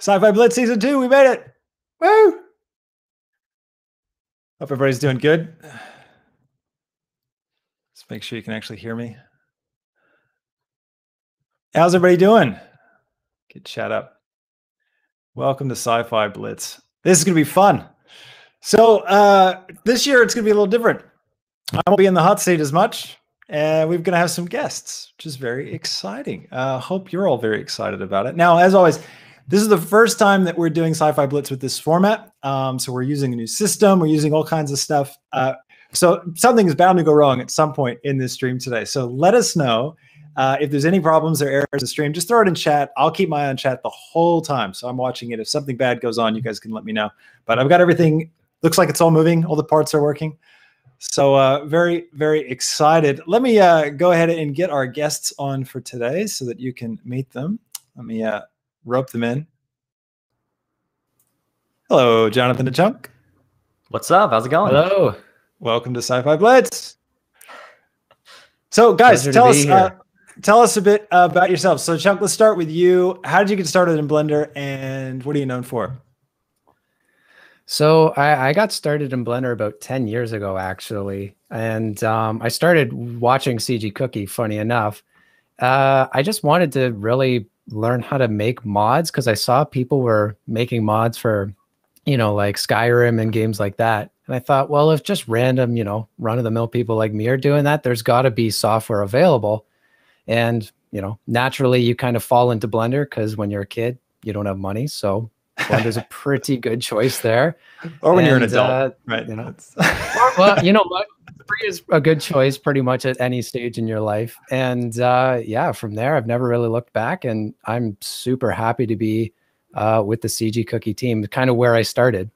Sci-Fi Blitz season two, we made it. Woo! Hope everybody's doing good. Let's make sure you can actually hear me. How's everybody doing? Get chat up. Welcome to Sci-Fi Blitz. This is gonna be fun. So uh, this year it's gonna be a little different. I won't be in the hot seat as much, and we're gonna have some guests, which is very exciting. Uh, hope you're all very excited about it. Now, as always, this is the first time that we're doing Sci-Fi Blitz with this format. Um, so we're using a new system. We're using all kinds of stuff. Uh, so something is bound to go wrong at some point in this stream today. So let us know uh, if there's any problems or errors in the stream. Just throw it in chat. I'll keep my eye on chat the whole time. So I'm watching it. If something bad goes on, you guys can let me know. But I've got everything. Looks like it's all moving. All the parts are working. So uh, very, very excited. Let me uh, go ahead and get our guests on for today so that you can meet them. Let me uh, rope them in. Hello, Jonathan and Chunk. What's up? How's it going? Hello. Welcome to Sci-Fi Blitz. So, guys, Pleasure tell us uh, tell us a bit about yourself. So, Chunk, let's start with you. How did you get started in Blender, and what are you known for? So I, I got started in Blender about 10 years ago, actually. And um, I started watching CG Cookie, funny enough. Uh, I just wanted to really learn how to make mods because I saw people were making mods for, you know, like Skyrim and games like that. And I thought, well, if just random, you know, run of the mill people like me are doing that, there's got to be software available. And, you know, naturally you kind of fall into Blender because when you're a kid, you don't have money. So Blender's a pretty good choice there. Or when you're an adult, uh, right? you know. That's- well, you know what? Free is a good choice pretty much at any stage in your life. And uh, yeah, from there, I've never really looked back. And I'm super happy to be uh, with the CG Cookie team, kind of where I started.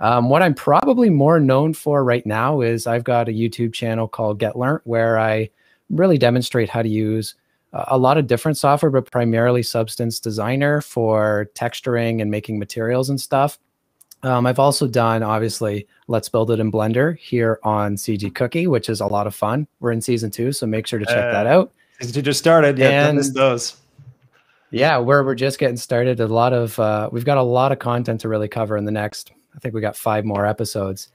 Um, what I'm probably more known for right now is I've got a YouTube channel called Get Learnt where I really demonstrate how to use a lot of different software, but primarily Substance Designer for texturing and making materials and stuff. Um, I've also done, obviously, Let's Build It in Blender here on CG Cookie, which is a lot of fun. We're in season two, so make sure to check that Uh, out. Since you just started, yeah, those. Yeah, we're we're just getting started. A lot of uh, we've got a lot of content to really cover in the next. I think we got five more episodes,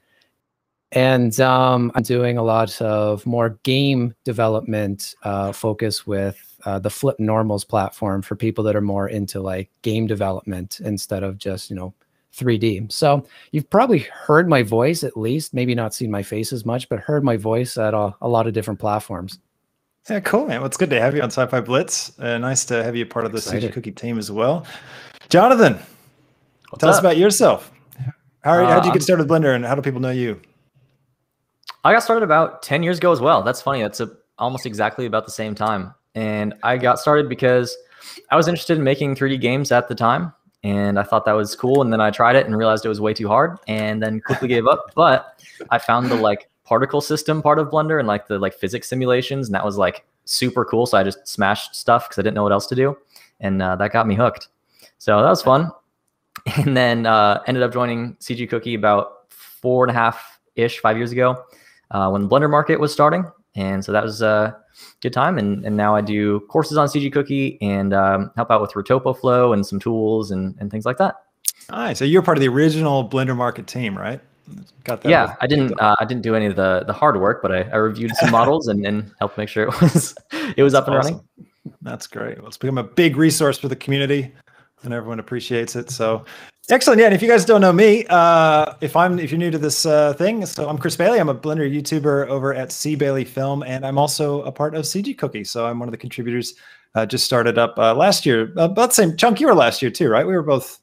and um, I'm doing a lot of more game development uh, focus with uh, the Flip Normals platform for people that are more into like game development instead of just you know 3D. So you've probably heard my voice at least, maybe not seen my face as much, but heard my voice at a, a lot of different platforms. Yeah, cool, man. Well, it's good to have you on Sci-Fi Blitz. Uh, nice to have you part of the CG Excited. Cookie team as well. Jonathan, What's tell us about yourself. How are, how'd you Uh, get started with Blender, and how do people know you? I got started about 10 years ago as well. That's funny. That's a, almost exactly about the same time. And I got started because I was interested in making 3D games at the time. And I thought that was cool. And then I tried it and realized it was way too hard and then quickly gave up. But I found the like particle system part of Blender and like the like physics simulations. And that was like super cool. So I just smashed stuff because I didn't know what else to do. And uh, that got me hooked. So that was fun. And then uh, ended up joining CG Cookie about four and a half ish, five years ago uh, when the Blender market was starting. And so that was a good time. And, and now I do courses on CG Cookie and um, help out with RetopoFlow and some tools and, and things like that. All right. So you're part of the original Blender Market team, right? Got that. yeah, with- I didn't uh, I didn't do any of the the hard work, but I, I reviewed some models and, and helped make sure it was it was up and running. That's great. Well, it's become a big resource for the community, and everyone appreciates it. So excellent. Yeah. And if you guys don't know me, uh, if I'm if you're new to this uh, thing, so I'm Chris Bailey. I'm a Blender YouTuber over at C Bailey Film, and I'm also a part of CG Cookie. So I'm one of the contributors. Uh, just started up uh, last year, about the same. Chunk, you were last year too, right? We were both.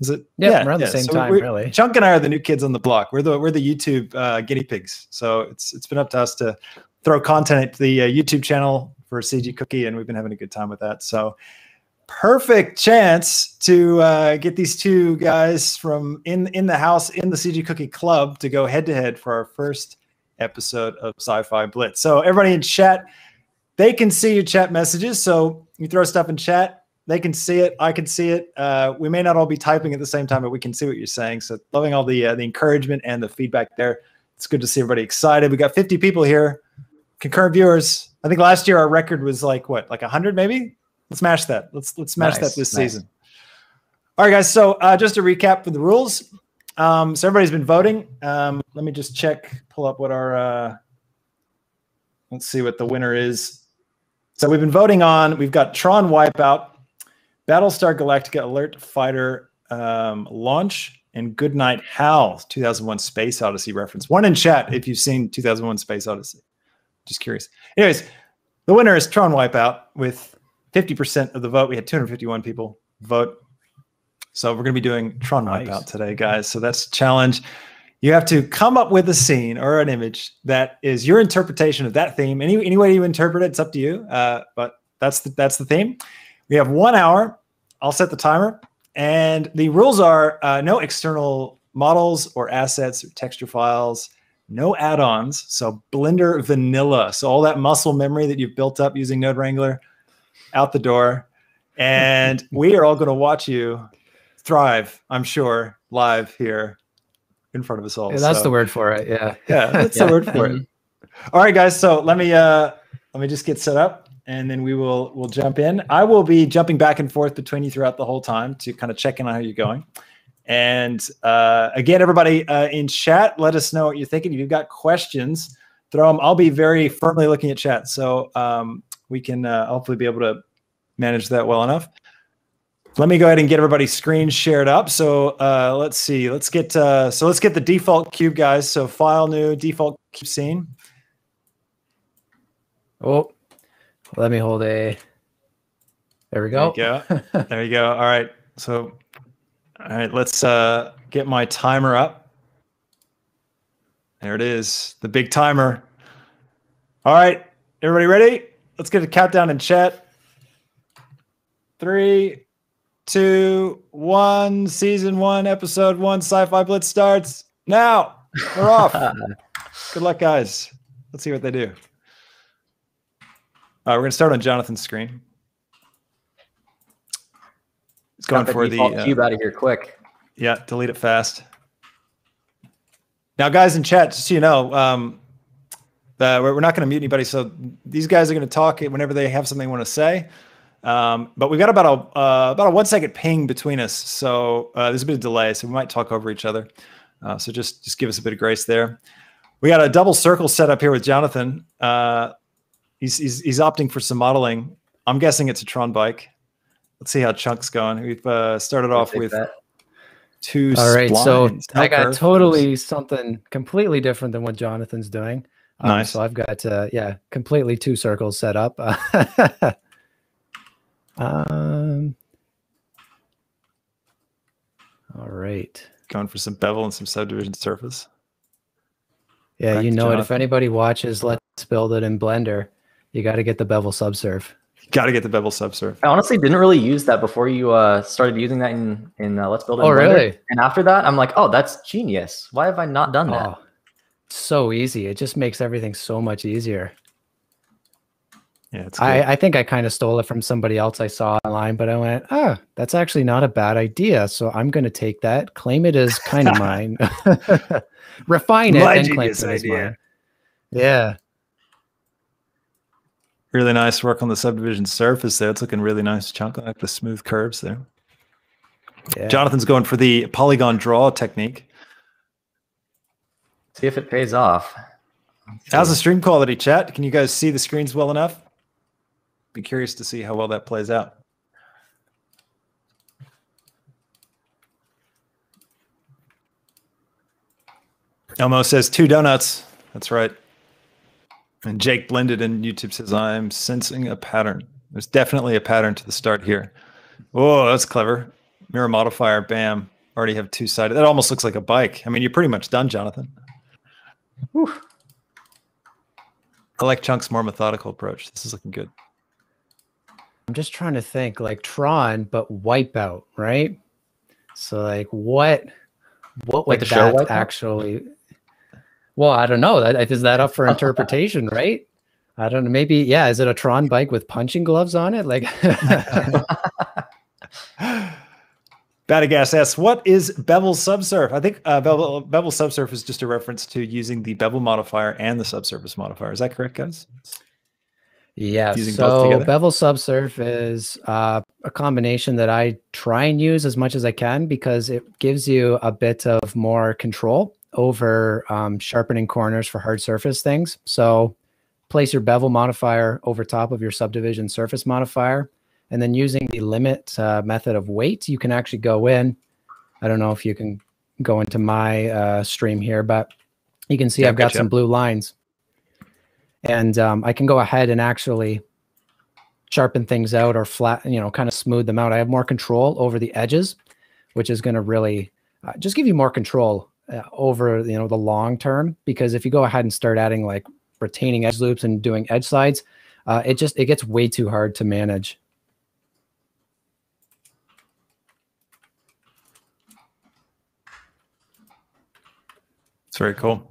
Is it? Yeah, around the same time, really. Chunk and I are the new kids on the block. We're the we're the YouTube uh, guinea pigs. So it's it's been up to us to throw content at the uh, YouTube channel for CG Cookie, and we've been having a good time with that. So perfect chance to uh, get these two guys from in in the house in the CG Cookie Club to go head to head for our first episode of Sci-Fi Blitz. So everybody in chat, they can see your chat messages. So you throw stuff in chat, they can see it. I can see it. Uh, we may not all be typing at the same time, but we can see what you're saying. So loving all the uh, the encouragement and the feedback there. It's good to see everybody excited. We got 50 people here, concurrent viewers. I think last year our record was like what, like 100 maybe. Let's smash that. Let's let's smash Nice, that this nice. season. All right, guys. So uh, just to recap for the rules. Um, so everybody's been voting. Um, let me just check, pull up what our. Uh, let's see what the winner is. So we've been voting on. We've got Tron Wipeout, Battlestar Galactica Alert Fighter um, launch, and Goodnight Hal 2001 Space Odyssey reference. One in chat if you've seen 2001 Space Odyssey. Just curious. Anyways, the winner is Tron Wipeout with 50% of the vote. We had 251 people vote. So we're going to be doing Tron Nice. Wipeout today, guys. So that's a challenge. You have to come up with a scene or an image that is your interpretation of that theme. Any any way you interpret it, it's up to you. Uh, but that's the that's the theme. We have one hour. I'll set the timer, and the rules are uh, no external models or assets or texture files, no add-ons. So Blender vanilla. So all that muscle memory that you've built up using Node Wrangler, out the door, and we are all going to watch you thrive. I'm sure live here in front of us all. Yeah, that's So- the word for it. Yeah. yeah, that's Yeah. the word for it. All right, guys. So let me uh let me just get set up and then we will we'll jump in. I will be jumping back and forth between you throughout the whole time to kind of check in on how you're going. And uh, again, everybody uh, in chat, let us know what you're thinking. If you've got questions, throw them. I'll be very firmly looking at chat, so um, we can uh, hopefully be able to manage that well enough. Let me go ahead and get everybody's screen shared up. So uh, let's see. Let's get uh, so let's get the default cube, guys. So file new default cube scene. Oh, let me hold a. There we go. There you go. there you go. All right. So, all right. Let's uh, get my timer up. There it is, the big timer. All right, everybody ready? Let's get a countdown in chat. Three, two, one. Season one, episode one. Sci-Fi Blitz starts now. We're off. Good luck, guys. Let's see what they do. All right, we're gonna start on Jonathan's screen. It's going for the uh, cube out of here quick. yeah, delete it fast. Now, guys in chat, just so you know, um, uh, we're, we're not going to mute anybody. So these guys are going to talk whenever they have something they want to say. Um, but we've got about a uh, about a one second ping between us, so uh, there's a bit of delay, so we might talk over each other. Uh, so just just give us a bit of grace there. We got a double circle set up here with Jonathan. Uh, he's, he's he's opting for some modeling. I'm guessing it's a Tron bike. Let's see how Chunk's going. We've uh, started off with that. two. All right. So splines, I got curve. totally something completely different than what Jonathan's doing. Um, Nice. So I've got, uh, yeah, completely two circles set up. um, all right. going for some bevel and some subdivision surface. Yeah, Back you know it. If anybody watches Let's Build It in Blender, you got to get the bevel subsurf. Got to get the bevel subsurf. I honestly didn't really use that before you uh, started using that in in uh, Let's Build It. in Oh, Blender. really? And after that, I'm like, oh, that's genius. Why have I not done that? Oh, so easy. It just makes everything so much easier. Yeah, it's. I, I think I kind of stole it from somebody else I saw online, but I went, ah, that's actually not a bad idea. So I'm going to take that, claim it as kind of mine, refine it, My and claim it idea. mine. Yeah. really nice work on the subdivision surface there. It's looking really nice. Chunk like the smooth curves there. yeah. Jonathan's going for the polygon draw technique. See if it pays off. How's the stream quality, chat? Can you guys see the screens well enough? Be curious to see how well that plays out. Elmo says two donuts. That's right. And Jake blended in YouTube says, I'm sensing a pattern. There's definitely a pattern to the start here. Oh, that's clever. Mirror modifier, bam. Already have two sided. That almost looks like a bike. I mean, you're pretty much done, Jonathan. I like Chunk's more methodical approach. This is looking good. I'm just trying to think like Tron, but Wipeout, right? So like what, what would that actually? Well, I don't know. That is that up for interpretation, right? I don't know. Maybe yeah. Is it a Tron bike with punching gloves on it? Like Badagas asks, what is bevel subsurf? I think uh, bevel, bevel subsurf is just a reference to using the bevel modifier and the subsurface modifier. Is that correct, guys? Yeah, Using so bevel subsurf is uh, a combination that I try and use as much as I can because it gives you a bit of more control over um, sharpening corners for hard surface things. So place your bevel modifier over top of your subdivision surface modifier, and then using the limit uh, method of weight, you can actually go in. I don't know if you can go into my uh, stream here, but you can see Yeah, I've got gotcha. some blue lines and um, I can go ahead and actually sharpen things out or flat, you know, kind of smooth them out. I have more control over the edges, which is going to really uh, just give you more control uh, over you know the long term. Because if you go ahead and start adding like retaining edge loops and doing edge sides, uh, it just it gets way too hard to manage. It's very cool.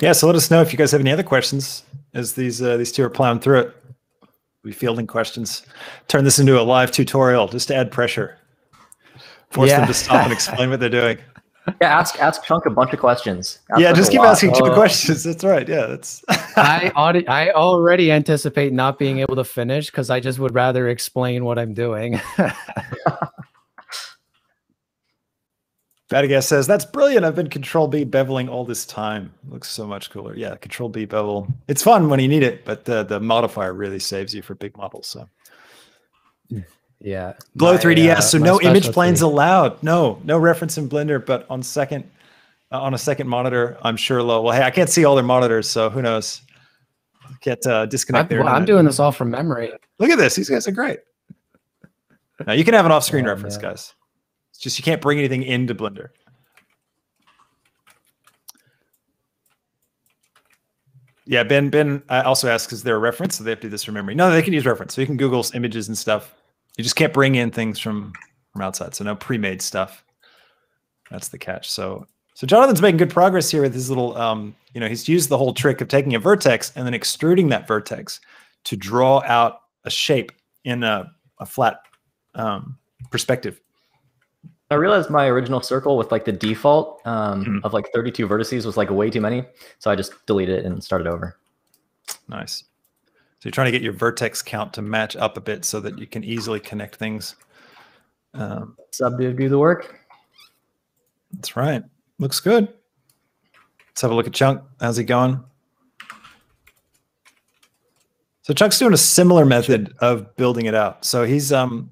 Yeah, so let us know if you guys have any other questions as these uh, these two are plowing through it. We'll fielding questions. Turn this into a live tutorial just to add pressure. Force Yeah. them to stop and explain what they're doing. Yeah, ask ask Chunk a bunch of questions. Ask yeah, just keep lot. asking two Oh. questions. That's right. Yeah, that's I audit, I already anticipate not being able to finish because I just would rather explain what I'm doing. Badagas says, that's brilliant. I've been control B beveling all this time. Looks so much cooler. Yeah, control B bevel. It's fun when you need it, but the, the modifier really saves you for big models. So yeah. Glow my, 3ds. uh, so no image planes allowed. No, no reference in Blender, but on second, uh, on a second monitor, I'm sure low. Well, hey, I can't see all their monitors, so who knows? Get uh, I'm, disconnect there. well, I'm doing this all from memory. Look at this. These guys are great. Now you can have an off-screen Oh, reference, man. guys. It's just you can't bring anything into Blender. Yeah, Ben. Ben also asks, "Is there a reference? So they have to do this from memory?" No, they can use reference. So you can Google images and stuff. You just can't bring in things from from outside. So no pre-made stuff. That's the catch. So so Jonathan's making good progress here with his little. Um, you know, he's used the whole trick of taking a vertex and then extruding that vertex to draw out a shape in a, a flat um, perspective. I realized my original circle with like the default um, Mhm. of like 32 vertices was like way too many, so I just deleted it and started over. Nice. So you're trying to get your vertex count to match up a bit so that you can easily connect things. Um, Subdiv do the work. that's right. Looks good. Let's have a look at Chunk. How's he going? So Chunk's doing a similar method of building it out. So he's um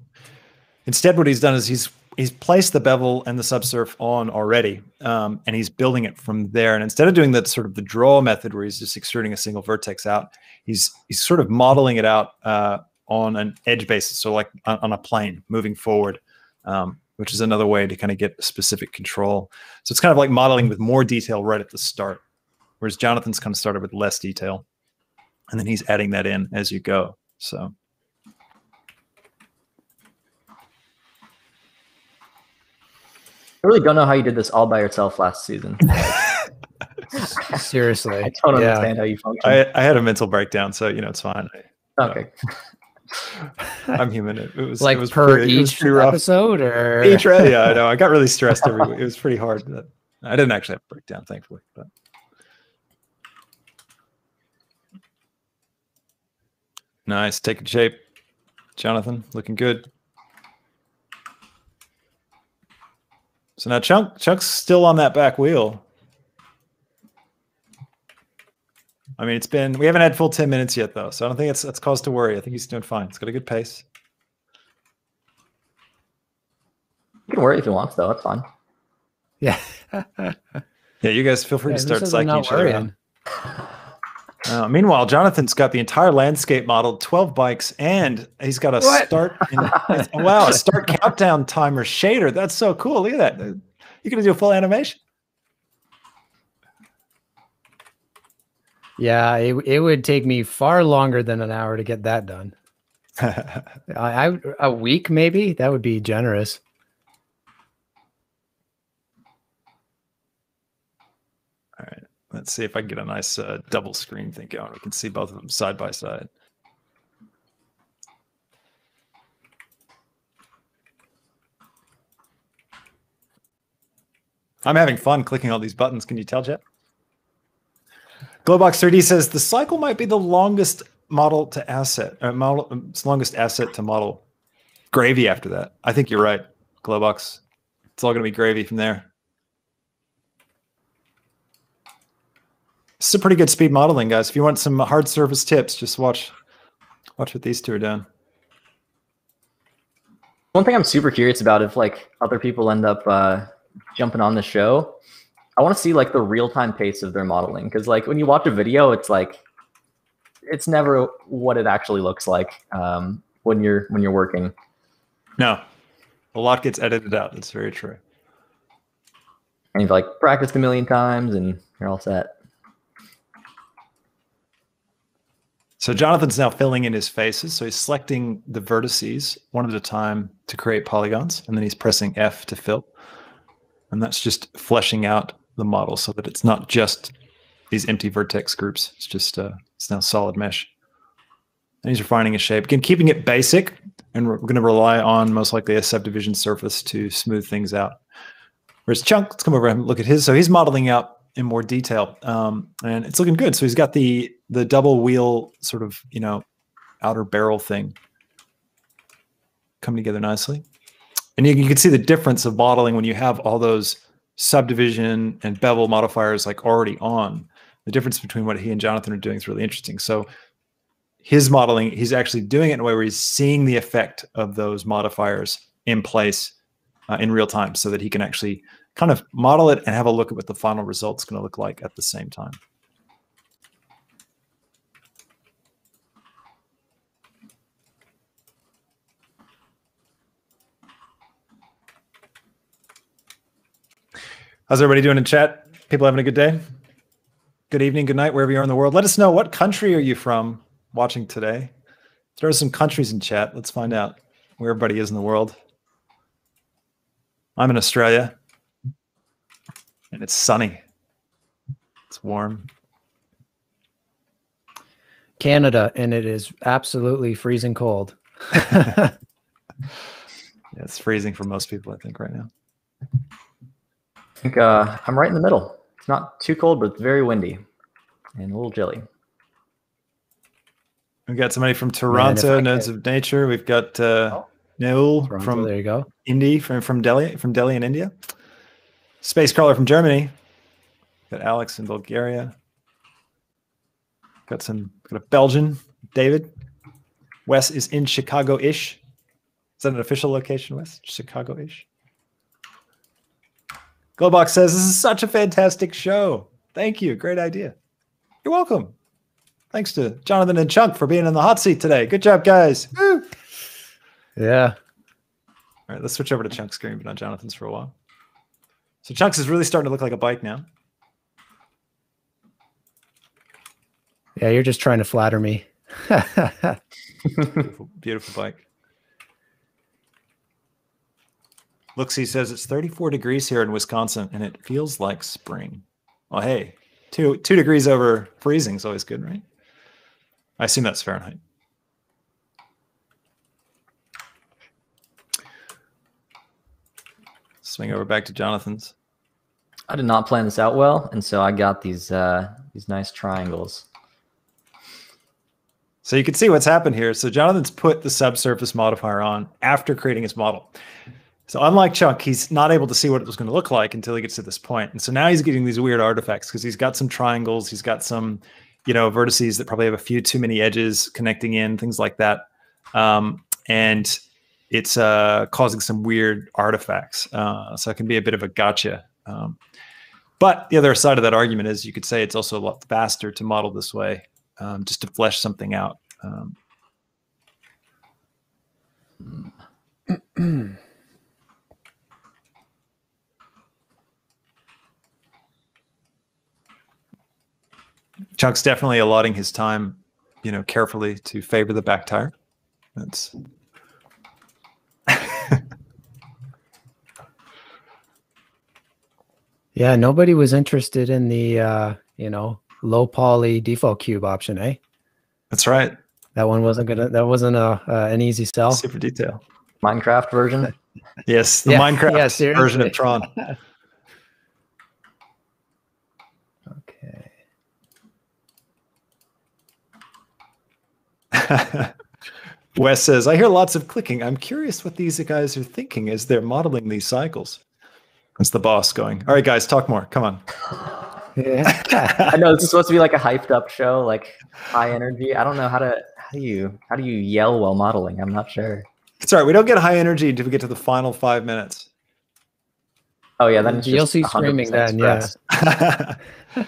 instead what he's done is he's he's placed the bevel and the subsurf on already, um, and he's building it from there. And instead of doing that sort of the draw method where he's just extruding a single vertex out, he's he's sort of modeling it out uh, on an edge basis, so like on, on a plane moving forward, um, which is another way to kind of get specific control. So it's kind of like modeling with more detail right at the start, whereas Jonathan's kind of started with less detail, and then he's adding that in as you go. So. Really don't know how you did this all by yourself last season. Seriously. I don't Yeah. understand how you function. I, I had a mental breakdown, so you know it's fine. okay. I'm human. It, it was Like it was per pretty, it was each episode or Each ra- yeah, I know. I got really stressed every week. It was pretty hard. But I didn't actually have a breakdown, thankfully. But nice, taking shape, Jonathan, looking good. So now Chunk Chunk's still on that back wheel. I mean, it's been we haven't had full ten minutes yet though, so I don't think it's that's cause to worry. I think he's doing fine. It's got a good pace. You can worry if you want, though. That's fine. Yeah. Yeah, you guys feel free Yeah, to start psyching each other. Out. worrying? Uh, meanwhile, Jonathan's got the entire landscape modeled, 12 bikes, and he's got a What? start. In, wow, a start countdown timer shader. That's so cool. Look at that. You're going to do a full animation. Yeah, it, it would take me far longer than an hour to get that done. I, I a week maybe that would be generous. All right. Let's see if I can get a nice uh, double screen thing going. We can see both of them side by side. I'm having fun clicking all these buttons. Can you tell, Jet? Glowbox 3D says the cycle might be the longest model to asset, uh, model, longest asset to model. Gravy after that. I think you're right, Glowbox. It's all going to be gravy from there. It's a pretty good speed modeling, guys. If you want some hard surface tips, just watch watch what these two are doing. One thing I'm super curious about if like other people end up uh, jumping on the show, I want to see like the real time pace of their modeling because like when you watch a video, it's like it's never what it actually looks like um, when you're when you're working. No, a lot gets edited out. That's very true. And you've like practiced a million times and you're all set. So Jonathan's now filling in his faces. So he's selecting the vertices one at a time to create polygons, and then he's pressing F to fill. And that's just fleshing out the model so that it's not just these empty vertex groups. It's just uh, it's now solid mesh. And he's refining his shape. Again, keeping it basic, and we're going to rely on most likely a subdivision surface to smooth things out. Whereas Chunk, let's come over and look at his. So he's modeling out in more detail, um, and it's looking good. So he's got the the double wheel sort of you know outer barrel thing coming together nicely, and you, you can see the difference of modeling when you have all those subdivision and bevel modifiers like already on. The difference between what he and Jonathan are doing is really interesting. So his modeling, he's actually doing it in a way where he's seeing the effect of those modifiers in place uh, in real time so that he can actually kind of model it and have a look at what the final result's going to look like at the same time. How's everybody doing in chat? People having a good day? Good evening, good night, wherever you are in the world. Let us know what country are you from watching today? Throw some countries in chat. Let's find out where everybody is in the world. I'm in Australia and it's sunny. It's warm. Canada, and it is absolutely freezing cold. yeah, it's freezing for most people, I think, right now. I think uh, I'm right in the middle. It's not too cold, but it's very windy and a little chilly. We've got somebody from Toronto, Nodes of Nature. We've got uh, oh, Noel Toronto, from there you go. Indy from, from Delhi from Delhi in India. Space crawler from Germany. Got Alex in Bulgaria. Got some got a Belgian, David. Wes is in Chicago-ish. Is that an official location, Wes? Chicago-ish. Glowbox says this is such a fantastic show. Thank you. Great idea. You're welcome. Thanks to Jonathan and Chunk for being in the hot seat today. Good job, guys. Woo! Yeah. All right, let's switch over to Chunk's screen, but not Jonathan's for a while. So Chunks is really starting to look like a bike now. Yeah, you're just trying to flatter me. beautiful, beautiful bike. Looks, he says it's 34 degrees here in Wisconsin, and it feels like spring. Well, hey, two two degrees over freezing is always good, right? I assume that's Fahrenheit. Swing over back to Jonathan's. I did not plan this out well, and so I got these uh, these nice triangles. So you can see what's happened here. So Jonathan's put the subsurface modifier on after creating his model. So unlike Chunk, he's not able to see what it was going to look like until he gets to this point. And so now he's getting these weird artifacts because he's got some triangles, he's got some, you know, vertices that probably have a few too many edges connecting in, things like that. Um, and it's uh, causing some weird artifacts. Uh, so it can be a bit of a gotcha. Um, but the other side of that argument is you could say it's also a lot faster to model this way, um, just to flesh something out. Um, Chunk's definitely allotting his time, you know, carefully to favor the back tire. That's Yeah, nobody was interested in the uh, you know low poly default cube option, eh? That's right. That one wasn't gonna. That wasn't a uh, an easy sell. Super detail. Minecraft version. yes, the yeah, Minecraft yeah, version of Tron. okay. Wes says, I hear lots of clicking. I'm curious what these guys are thinking as they're modeling these cycles. That's the boss going. All right, guys, talk more. Come on. Yeah. I know this is supposed to be like a hyped up show, like high energy. I don't know how to how do you how do you yell while modeling? I'm not sure. It's all right. We don't get high energy until we get to the final five minutes. Oh yeah, then it's You'll see screaming 100% then, yeah. stress.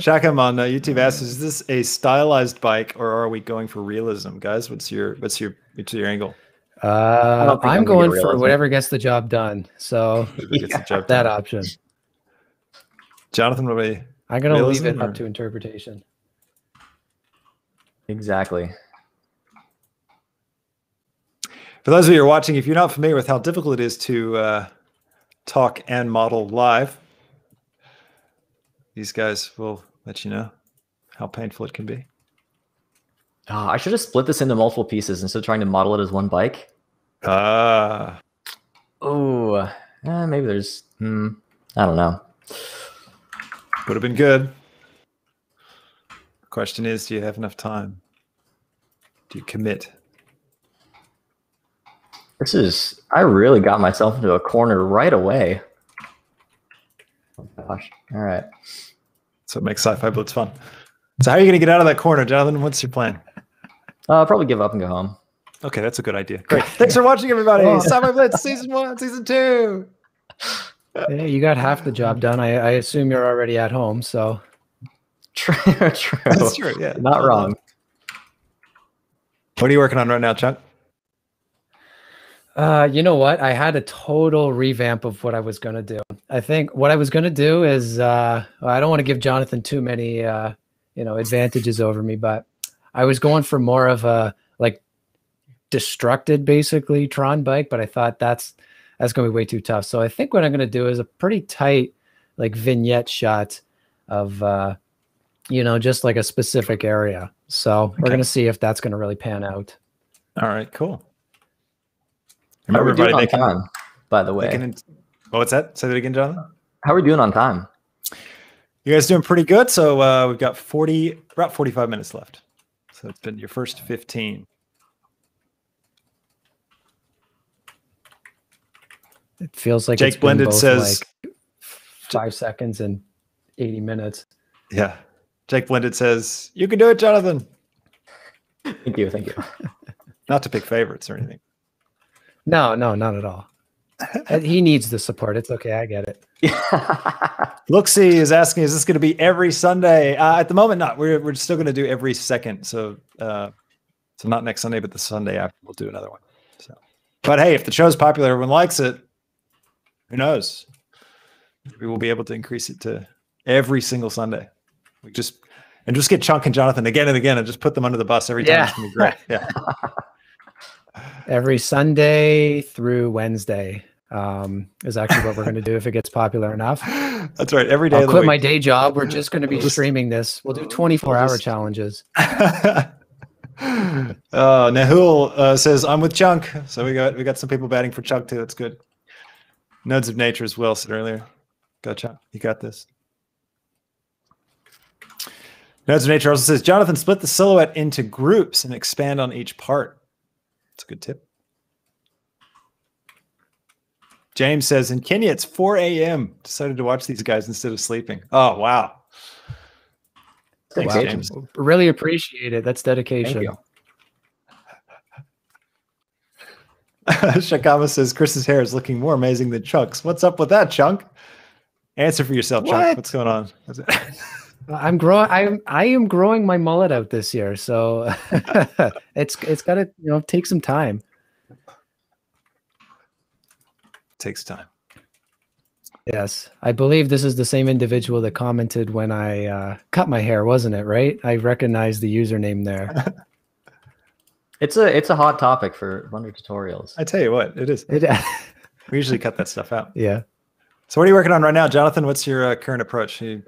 Shakam on uh, YouTube asks, "Is this a stylized bike, or are we going for realism, guys? What's your what's your what's your angle? Uh, I'm I'm gonna going get for whatever gets the job done. So Whoever gets the job that done. option. Jonathan, what about you? I'm gonna leave it Realism up to interpretation. Exactly. For those of you who are watching, if you're not familiar with how difficult it is to uh, talk and model live, these guys will let you know how painful it can be. Oh, I should have split this into multiple pieces instead of trying to model it as one bike. Ah, Oh, eh, maybe there's. Hmm, I don't know. would have been good. Question is, do you have enough time? Do you commit? This is. I really got myself into a corner right away. Oh gosh. All right. So it makes sci-fi blitz fun. So how are you going to get out of that corner, Jonathan? What's your plan? Uh, I'll probably give up and go home. Okay, that's a good idea. Great. Thanks for watching, everybody. Sci-fi blitz season one, season two. Yeah, you got half the job done. I, I assume you're already at home. So True. True. That's true. Yeah, Not wrong. What are you working on right now, Chunk? Uh, you know what? I had a total revamp of what I was going to do. I think what I was going to do is uh, I don't want to give Jonathan too many uh, you know advantages over me, but I was going for more of a like destructed basically Tron bike, but I thought that's that's going to be way too tough. So I think what I'm going to do is a pretty tight like vignette shot of uh, you know just like a specific area. So we're going to see if that's going to really pan out. All right, cool. How are Remember, we doing everybody, on they time? By the way, can. Oh, what's that? Say that again, Jonathan. how are we doing on time? You guys doing pretty good. So uh, we've got forty, about forty-five minutes left. So it's been your first fifteen. It feels like Jake Blended says, like five seconds and 80 minutes. "Yeah." Jake Blended says, "You can do it, Jonathan." Thank you. Thank you. Not to pick favorites or anything. No, no, not at all. Uh, he needs the support. It's okay. I get it. Looksy is asking, "Is this going to be every Sunday?" Uh, at the moment, not. We're we're still going to do every second. So, uh, so not next Sunday, but the Sunday after, we'll do another one. So, but hey, if the show's popular, everyone likes it. Who knows? We'll be able to increase it to every single Sunday. We just and just get Chunk and Jonathan again and again, and just put them under the bus every time. Yeah. It's gonna be great. Yeah. Every Sunday through Wednesday um, is actually what we're going to do if it gets popular enough. That's right. Every day. I'll quit my day job. We're just going to be We'll streaming this. We'll do 24 hour just- challenges. uh, Nahul uh, says, "I'm with Chunk." So we got we got some people batting for Chunk too. That's good. Nodes of Nature as well said earlier. Go Chunk, you got this. Nodes of Nature also says, "Jonathan, split the silhouette into groups and expand on each part." That's a good tip. James says, "In Kenya, it's 4 a.m. Decided to watch these guys instead of sleeping." Oh wow! Thanks, Wow. James. Really appreciate it. That's dedication. you. Shakama says Chris's hair is looking more amazing than Chunk's. What's up with that, Chunk? Answer for yourself, Chunk. What? What's going on? I'm growing. I'm I am growing my mullet out this year, so it's it's got to you know take some time. takes time. Yes, I believe this is the same individual that commented when I uh, cut my hair, wasn't it? Right? I recognize the username there. It's a it's a hot topic for Blender tutorials. I tell you what, it is. It, We usually cut that stuff out. yeah. So, what are you working on right now, Jonathan? What's your uh, current approach? You-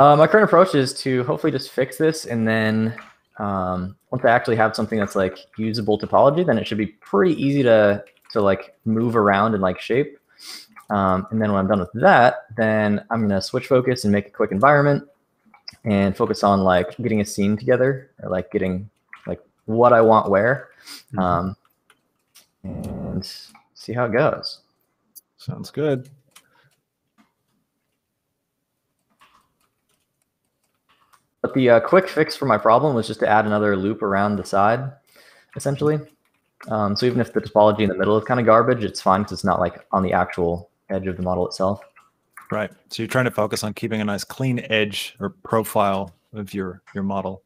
Uh, my current approach is to hopefully just fix this, and then um, once I actually have something that's like usable topology, then it should be pretty easy to to like move around and like shape. Um, and then when I'm done with that, then I'm gonna switch focus and make a quick environment, and focus on like getting a scene together or like getting what I want where, Mhm. um, and see how it goes. Sounds good. But the uh, quick fix for my problem was just to add another loop around the side, essentially. Um, so even if the topology in the middle is kind of garbage, it's fine because it's not like on the actual edge of the model itself. Right. So you're trying to focus on keeping a nice clean edge or profile of your your model.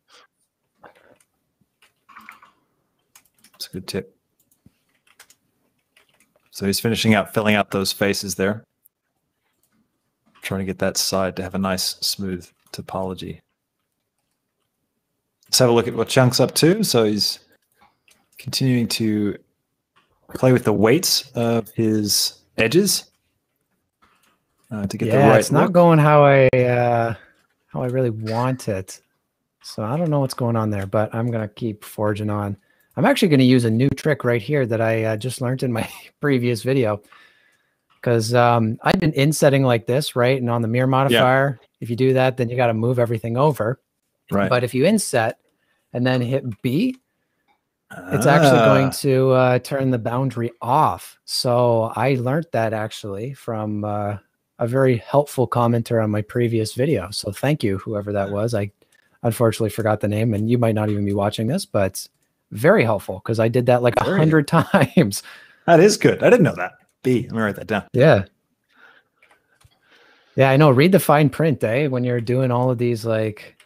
It's a good tip. So he's finishing out filling out those faces there. Trying to get that side to have a nice smooth topology. Let's have a look at what Chunk's up to. So he's continuing to play with the weights of his edges uh, to get yeah, the right it's not look. going how I uh, how I really want it. So I don't know what's going on there, but I'm gonna keep forging on. I'm actually gonna use a new trick right here that I uh, just learned in my previous video. Because um, I've been insetting like this, right? And on the mirror modifier, if you do that, then you got to move everything over. right. But if you inset and then hit B, it's actually going Ah, to uh, turn the boundary off. So I learned that actually from uh, a very helpful commenter on my previous video. So thank you, whoever that was. I unfortunately forgot the name, and you might not even be watching this, but very helpful because I did that like a hundred times. That is good. I didn't know that. B. Let me write that down. Yeah. Yeah, I know. Read the fine print, eh? When you're doing all of these like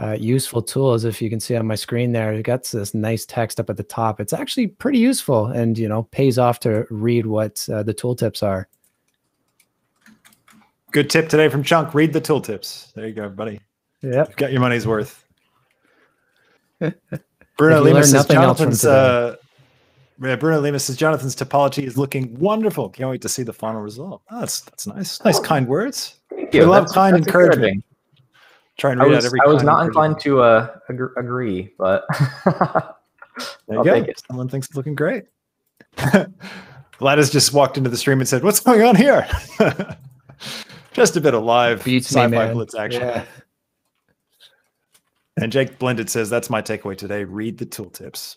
uh, useful tools, if you can see on my screen there, it got this nice text up at the top. It's actually pretty useful, and you know, pays off to read what uh, the tooltips are. Good tip today from Chunk. Read the tooltips. There you go. Yep. You've got your money's worth. Bruno If you Lima says nothing else from Jonathan's uh, yeah, Bruno Lima says Jonathan's topology is looking wonderful. Can't wait to see the final result. Oh, that's that's nice. Nice kind words. Thank We love kind encouragement. encouraging. Try and I read was, out every I was not inclined to uh, agr- agree, but There you I'll go. take it. Someone thinks it's looking great. Gladys just walked into the stream and said, "What's going on here?" just a bit of live Beats me, sci-fi man. blitz action. Yeah. And Jake Blended says, "That's my takeaway today. Read the tooltips."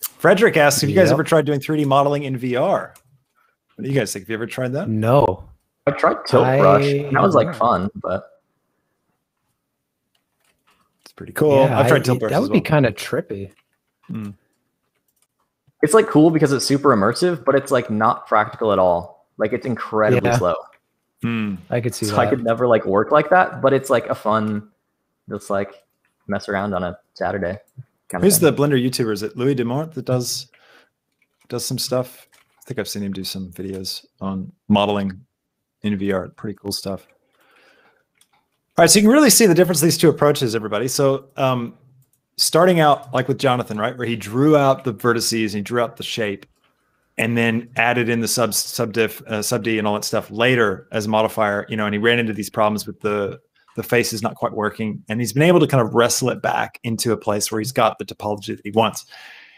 Frederick asks, "Have you guys Yep. ever tried doing 3D modeling in VR?" What do you guys think? Have you ever tried that? No. I tried Tilt Brush. That was like fun, but It's pretty cool. Yeah, I've tried I- Tilt Brush That as would well. be kind of trippy. it's like cool because it's super immersive, but it's like not practical at all. Like it's incredibly Yeah. slow. Hmm. I could see So that. I could never like work like that, but it's like a fun, just like mess around on a Saturday. Kind Who's the Blender YouTuber? Is it Louis Demont that does does some stuff? I think I've seen him do some videos on modeling in VR. Pretty cool stuff. All right, so you can really see the difference of these two approaches, everybody. So um, starting out like with Jonathan, right, where he drew out the vertices and he drew out the shape, and then added in the sub subdiff uh, subd and all that stuff later as a modifier, you know, and he ran into these problems with the the face is not quite working, and he's been able to kind of wrestle it back into a place where he's got the topology that he wants.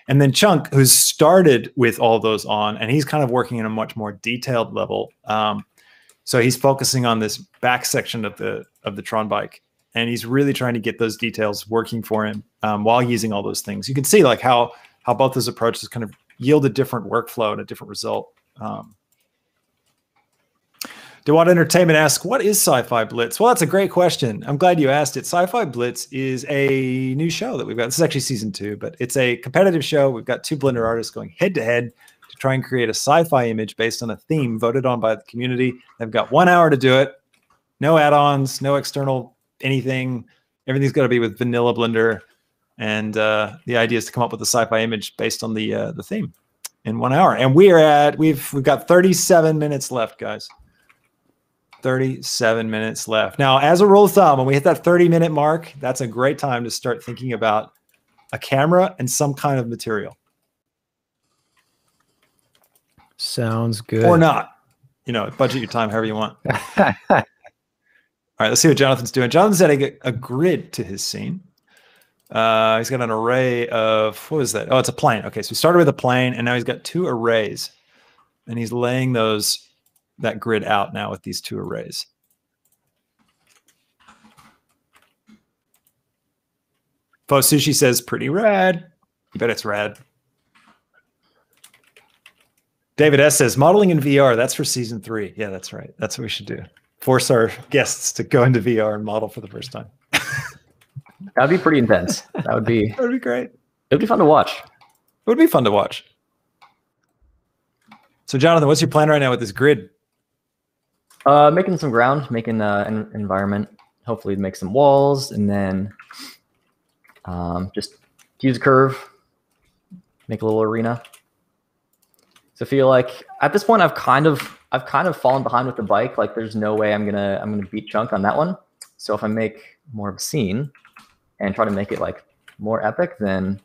And then Chunk, who's started with all those on, and he's kind of working in a much more detailed level. Um, so he's focusing on this back section of the of the Tron bike, and he's really trying to get those details working for him um, while using all those things. You can see like how how both those approaches kind of yield a different workflow and a different result. Um, DeWatt Entertainment asks, "What is Sci-Fi Blitz?" Well, that's a great question. I'm glad you asked it. Sci-Fi Blitz is a new show that we've got. This is actually season two, but it's a competitive show. We've got two Blender artists going head to head to try and create a sci-fi image based on a theme voted on by the community. They've got one hour to do it. No add-ons, no external anything. Everything's got to be with vanilla Blender, and uh, the idea is to come up with a sci-fi image based on the uh, the theme in one hour. And we are at we've we've got 37 minutes left, guys. 37 minutes left. Now, as a rule of thumb, when we hit that 30 minute mark, that's a great time to start thinking about a camera and some kind of material Sounds good. or not. You know, budget your time however you want. All right, let's see what Jonathan's doing. Jonathan's adding a, a grid to his scene. Uh, he's got an array of what is that? Oh, it's a plane. Okay, so he started with a plane, and now he's got two arrays, and he's laying those that grid out now with these two arrays. Fo Sushi says pretty rad. You bet it's rad. David S says modeling in VR. That's for season three. Yeah, that's right. That's what we should do. Force our guests to go into VR and model for the first time. That'd be pretty intense. That would be. That would be great. It'd be fun to watch. It would be fun to watch. So, Jonathan, what's your plan right now with this grid? Uh, making some ground, making uh, an environment. Hopefully, make some walls, and then um, just use a curve, make a little arena. So I feel like at this point I've kind of I've kind of fallen behind with the bike. Like there's no way I'm gonna I'm gonna beat Chunk on that one. So if I make more of a scene and try to make it like more epic, then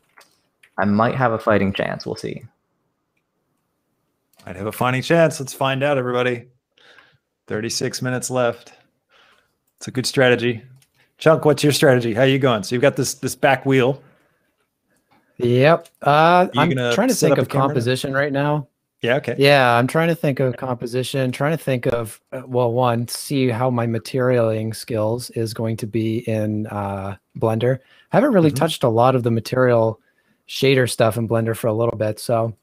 I might have a fighting chance. We'll see. I'd have a fighting chance. Let's find out, everybody. 36 minutes left. It's a good strategy. Chunk, what's your strategy? How you going? So you've got this this back wheel. Yep. Uh, I'm trying to think of camera now? composition right now. Yeah, okay. Yeah, I'm trying to think of composition, trying to think of uh, well, one, see how my materialing skills is going to be in uh, Blender. I haven't really Mhm. touched a lot of the material shader stuff in Blender for a little bit, so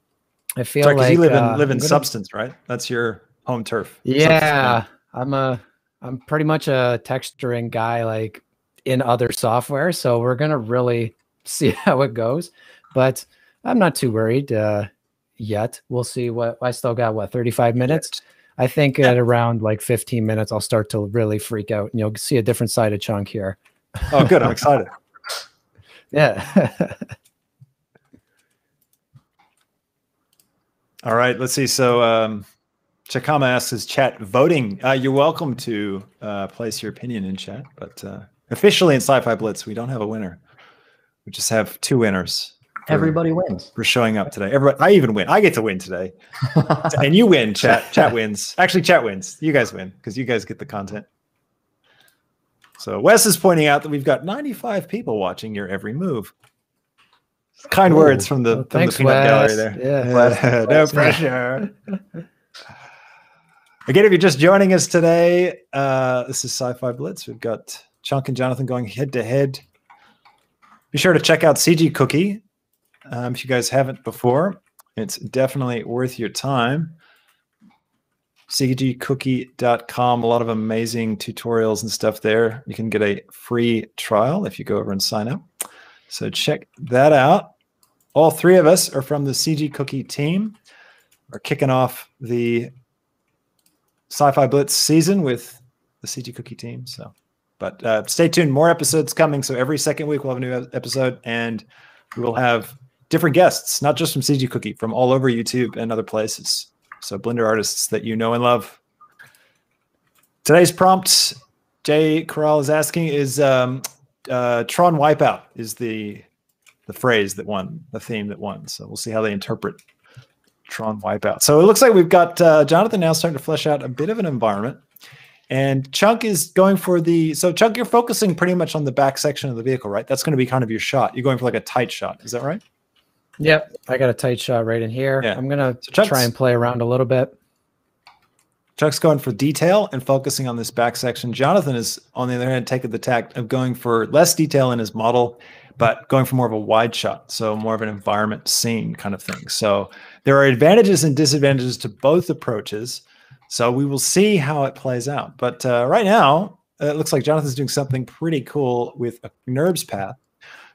I feel Sorry, like you live in uh, live in gonna- substance, right? That's your home turf. Yeah, I'm a I'm pretty much a texturing guy, like in other software. So we're gonna really see how it goes, but I'm not too worried uh, yet. We'll see what I still got. What 35 minutes? I think at around like 15 minutes, I'll start to really freak out, and you'll see a different side of Chunk here. Oh, good. I'm excited. Yeah. All right, let's see. So, um, Chakama asks, "Is chat voting?" Uh, you're welcome to uh, place your opinion in chat, but uh, officially in Sci-Fi Blitz, we don't have a winner. We just have two winners for- Everybody wins. for showing up today. Everybody, I even win. I get to win today, and you win. Chat, chat wins. Actually, chat wins. You guys win because you guys get the content. So Wes is pointing out that we've got 95 people watching your every move. Kind Ooh, words from the well, from thanks, the peanut gallery Wes. there. Yeah. no pressure. Again, if you're just joining us today, uh, this is Sci-Fi Blitz. We've got Chunk and Jonathan going head to head. Be sure to check out CG Cookie um, if you guys haven't before. It's definitely worth your time. CGCookie.com. A lot of amazing tutorials and stuff there. You can get a free trial if you go over and sign up. So check that out. All three of us are from the CG Cookie team. We're kicking off the Sci-Fi Blitz season with the CG Cookie team. So, but uh, stay tuned. More episodes coming. So every second week we'll have a new episode, and we will have different guests, not just from CG Cookie, from all over YouTube and other places. So Blender artists that you know and love. Today's prompt, Jay Corral is asking, is um, uh, Tron Wipeout is the the phrase that won, the theme that won. So we'll see how they interpret Tron Wipeout. So it looks like we've got uh, Jonathan now starting to flesh out a bit of an environment. And Chunk is going for the so Chunk, you're focusing pretty much on the back section of the vehicle, right? That's going to be kind of your shot. You're going for like a tight shot. Is that right? Yep, I got a tight shot right in here. Yeah. I'm gonna So try and play around a little bit. Chunk's going for detail and focusing on this back section. Jonathan is, on the other hand, taking the tact of going for less detail in his model, but going for more of a wide shot. So more of an environment scene kind of thing. So there are advantages and disadvantages to both approaches. So we will see how it plays out. But uh, right now, uh, it looks like Jonathan's doing something pretty cool with a NURBS path.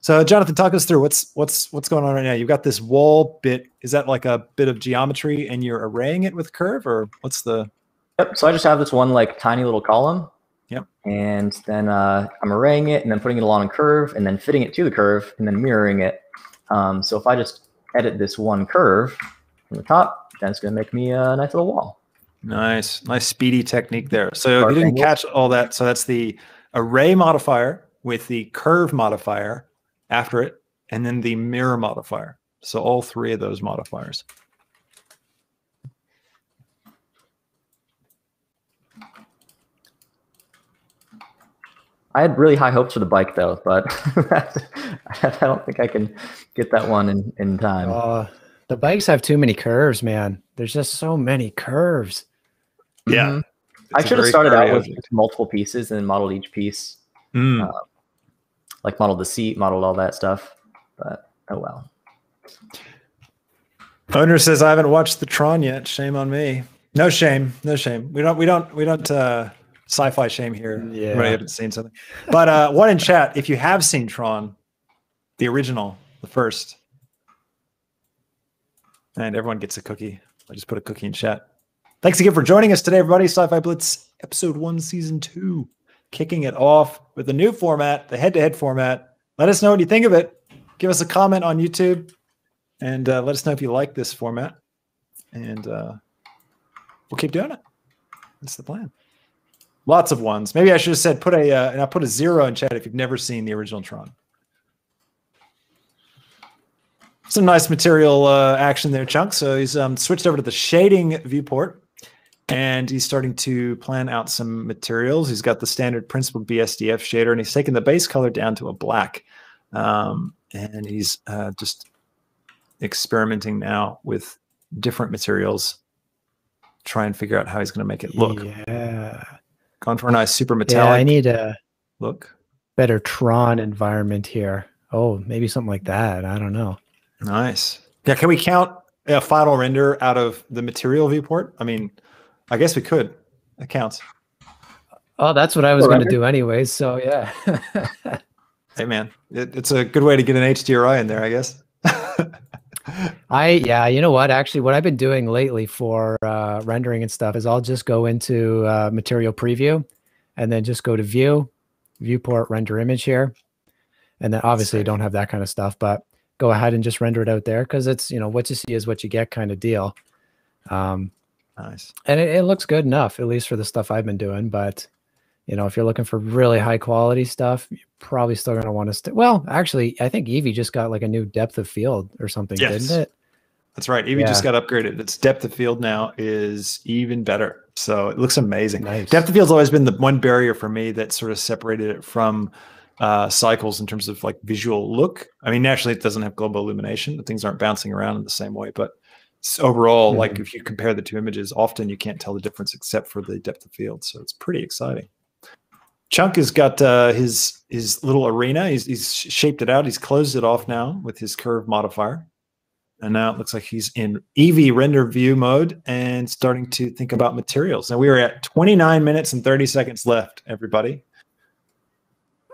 So Jonathan, talk us through what's what's what's going on right now. You've got this wall bit. Is that like a bit of geometry, and you're arraying it with curve, or what's the Yep. So I just have this one like tiny little column. Yep. And then uh, I'm arraying it and then putting it along a curve and then fitting it to the curve and then mirroring it. Um, so if I just edit this one curve from the top, then it's going to make me a nice little wall. Nice, nice speedy technique there. So Sharp you didn't angle. catch all that. So that's the array modifier with the curve modifier after it, and then the mirror modifier. So all three of those modifiers. I had really high hopes for the bike though, but I don't think I can get that one in, in time. Uh, the bikes have too many curves, man. There's just so many curves. Yeah. Mhm. I should have started out with object. multiple pieces and modeled each piece Mm, uh, like modeled the seat, modeled all that stuff. But oh well. Owner says I haven't watched the Tron yet. Shame on me. No shame. No shame. We don't. We don't. We don't. uh Sci-fi shame here. Yeah. Everybody haven't seen something. But uh one in chat. If you have seen Tron, the original, the first, and everyone gets a cookie. I just put a cookie in chat. Thanks again for joining us today, everybody. Sci-Fi Blitz episode one, season two, kicking it off with a new format, the head-to-head format. Let us know what you think of it. Give us a comment on YouTube, and uh, let us know if you like this format. And uh, we'll keep doing it. That's the plan. Lots of ones. Maybe I should have said put a uh, and I put a zero in chat if you've never seen the original Tron. Some nice material uh, action there, Chunk. So he's um, switched over to the shading viewport and he's starting to plan out some materials. He's got the standard principled BSDF shader and he's taken the base color down to a black. Um, and he's uh, just experimenting now with different materials, try and figure out how he's going to make it look. Yeah. Gone for a nice super Yeah, I need a look. better Tron environment here. Oh, maybe something like that. I don't know. Nice. Yeah, can we count a final render out of the material viewport? I mean, I guess we could. That counts. Oh, that's what I was going to do anyways. So yeah. Hey, man, it, it's a good way to get an HDRI in there, I guess. I yeah, you know what? Actually, what I've been doing lately for uh, rendering and stuff is I'll just go into uh, Material Preview, and then just go to View, Viewport, Render Image here, and then obviously I don't have that kind of stuff, but go ahead and just render it out there because it's you know what you see is what you get kind of deal. Um, nice. and it, it looks good enough, at least for the stuff I've been doing. But you know, if you're looking for really high quality stuff, probably still going to want to. St- well, actually, I think Eevee just got like a new depth of field or something, Yes. didn't it? That's right. Eevee just got upgraded. Its depth of field now is even better. So it looks amazing. Nice. Depth of field's always been the one barrier for me that sort of separated it from uh, cycles in terms of like visual look. I mean, naturally, it doesn't have global illumination. The things aren't bouncing around in the same way. But overall, like Mhm. if you compare the two images, often you can't tell the difference except for the depth of field. So it's pretty exciting. Chunk has got uh, his his little arena. He's, he's shaped it out. He's closed it off now with his curve modifier. And now it looks like he's in Eevee render view mode and starting to think about materials. Now we are at 29 minutes and 30 seconds left, everybody.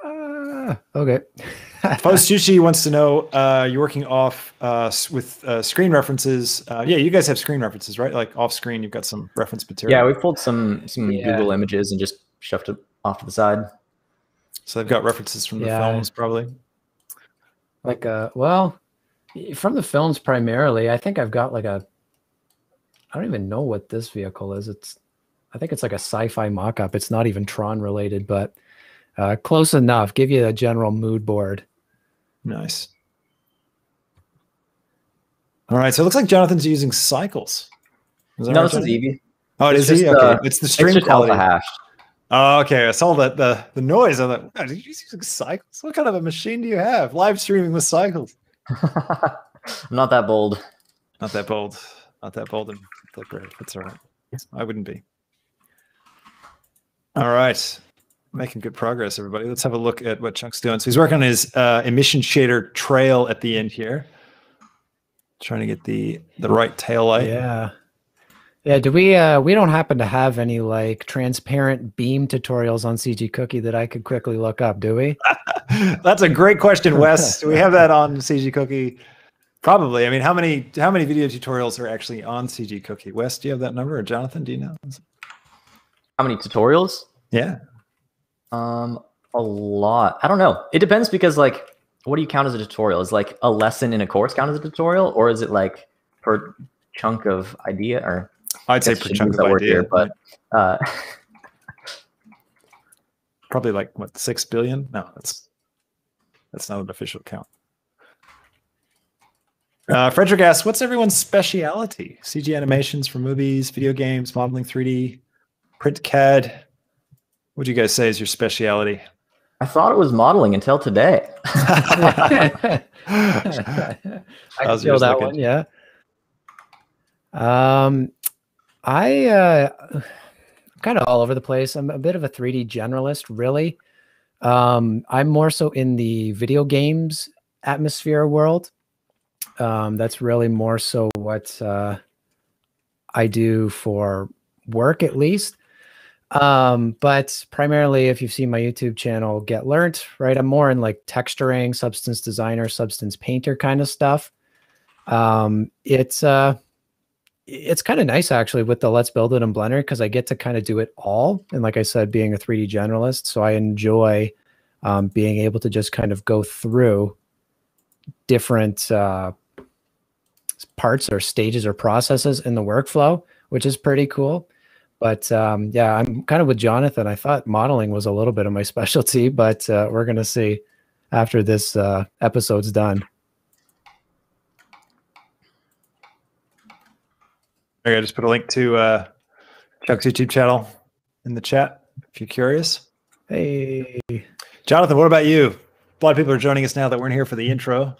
Ah, okay. Post Sushi wants to know uh, you're working off uh, with uh, screen references. Uh, yeah, you guys have screen references, right? Like off screen, you've got some reference material. Yeah, we pulled some some Yeah. Google images and just shoved it off to the side. So they've got references from the Yeah. films, probably. like uh well from the films primarily i think i've got like a i don't even know what this vehicle is it's i think it's like a sci-fi mock-up it's not even tron related but uh close enough give you a general mood board Nice. All right, so it looks like Jonathan's using cycles. Is that No, right, this is Jonathan? Eevee. Oh, it It's is he? Okay, uh, it's the It's stream just quality. alpha hashed. Oh, okay. I saw that the the noise. I thought, wow, did you use cycles? What kind of a machine do you have? Live streaming with cycles. I'm not that bold. Not that bold. Not that bold and that brave. That's all right. I wouldn't be. All right. Making good progress, everybody. Let's have a look at what Chunk's doing. So he's working on his uh, emission shader trail at the end here. Trying to get the the right tail light. yeah yeah do we uh we don't happen to have any like transparent beam tutorials on cg cookie that i could quickly look up do we That's a great question, Wes. Do we have that on CG Cookie? Probably. I mean, how many how many video tutorials are actually on CG Cookie? Wes, do you have that number, or Jonathan? Do you know? How many tutorials? Yeah. Um, a lot. I don't know. It depends because like, what do you count as a tutorial? Is like a lesson in a course count as a tutorial, or is it like per chunk of idea? Or I'd say guess I per chunk of that word idea, here, but uh, probably like what six billion? No, that's that's not an official count. Uh, Frederick asks, "What's everyone's speciality? CG animations for movies, video games, modeling, 3D, print CAD. What do you guys say is your speciality?" I thought it was modeling until today. I How's can feel that looking? one, yeah. Um, I uh, kind of all over the place. I'm a bit of a 3D generalist, really. Um, I'm more so in the video games atmosphere world. Um, that's really more so what uh, I do for work, at least. Um, but primarily, if you've seen my YouTube channel, Get Learnt, right? I'm more in like texturing, substance designer, substance painter kind of stuff. Um, it's uh, it's kind of nice actually with the Let's Build It in Blender because I get to kind of do it all. And like I said, being a 3D generalist, so I enjoy um, being able to just kind of go through different uh, parts or stages or processes in the workflow, which is pretty cool. But um, yeah, I'm kind of with Jonathan. I thought modeling was a little bit of my specialty, but uh, we're going to see after this uh, episode's done. Okay, I just put a link to uh, Chunk's YouTube channel in the chat if you're curious. Hey, Jonathan, what about you? A lot of people are joining us now that weren't here for the intro.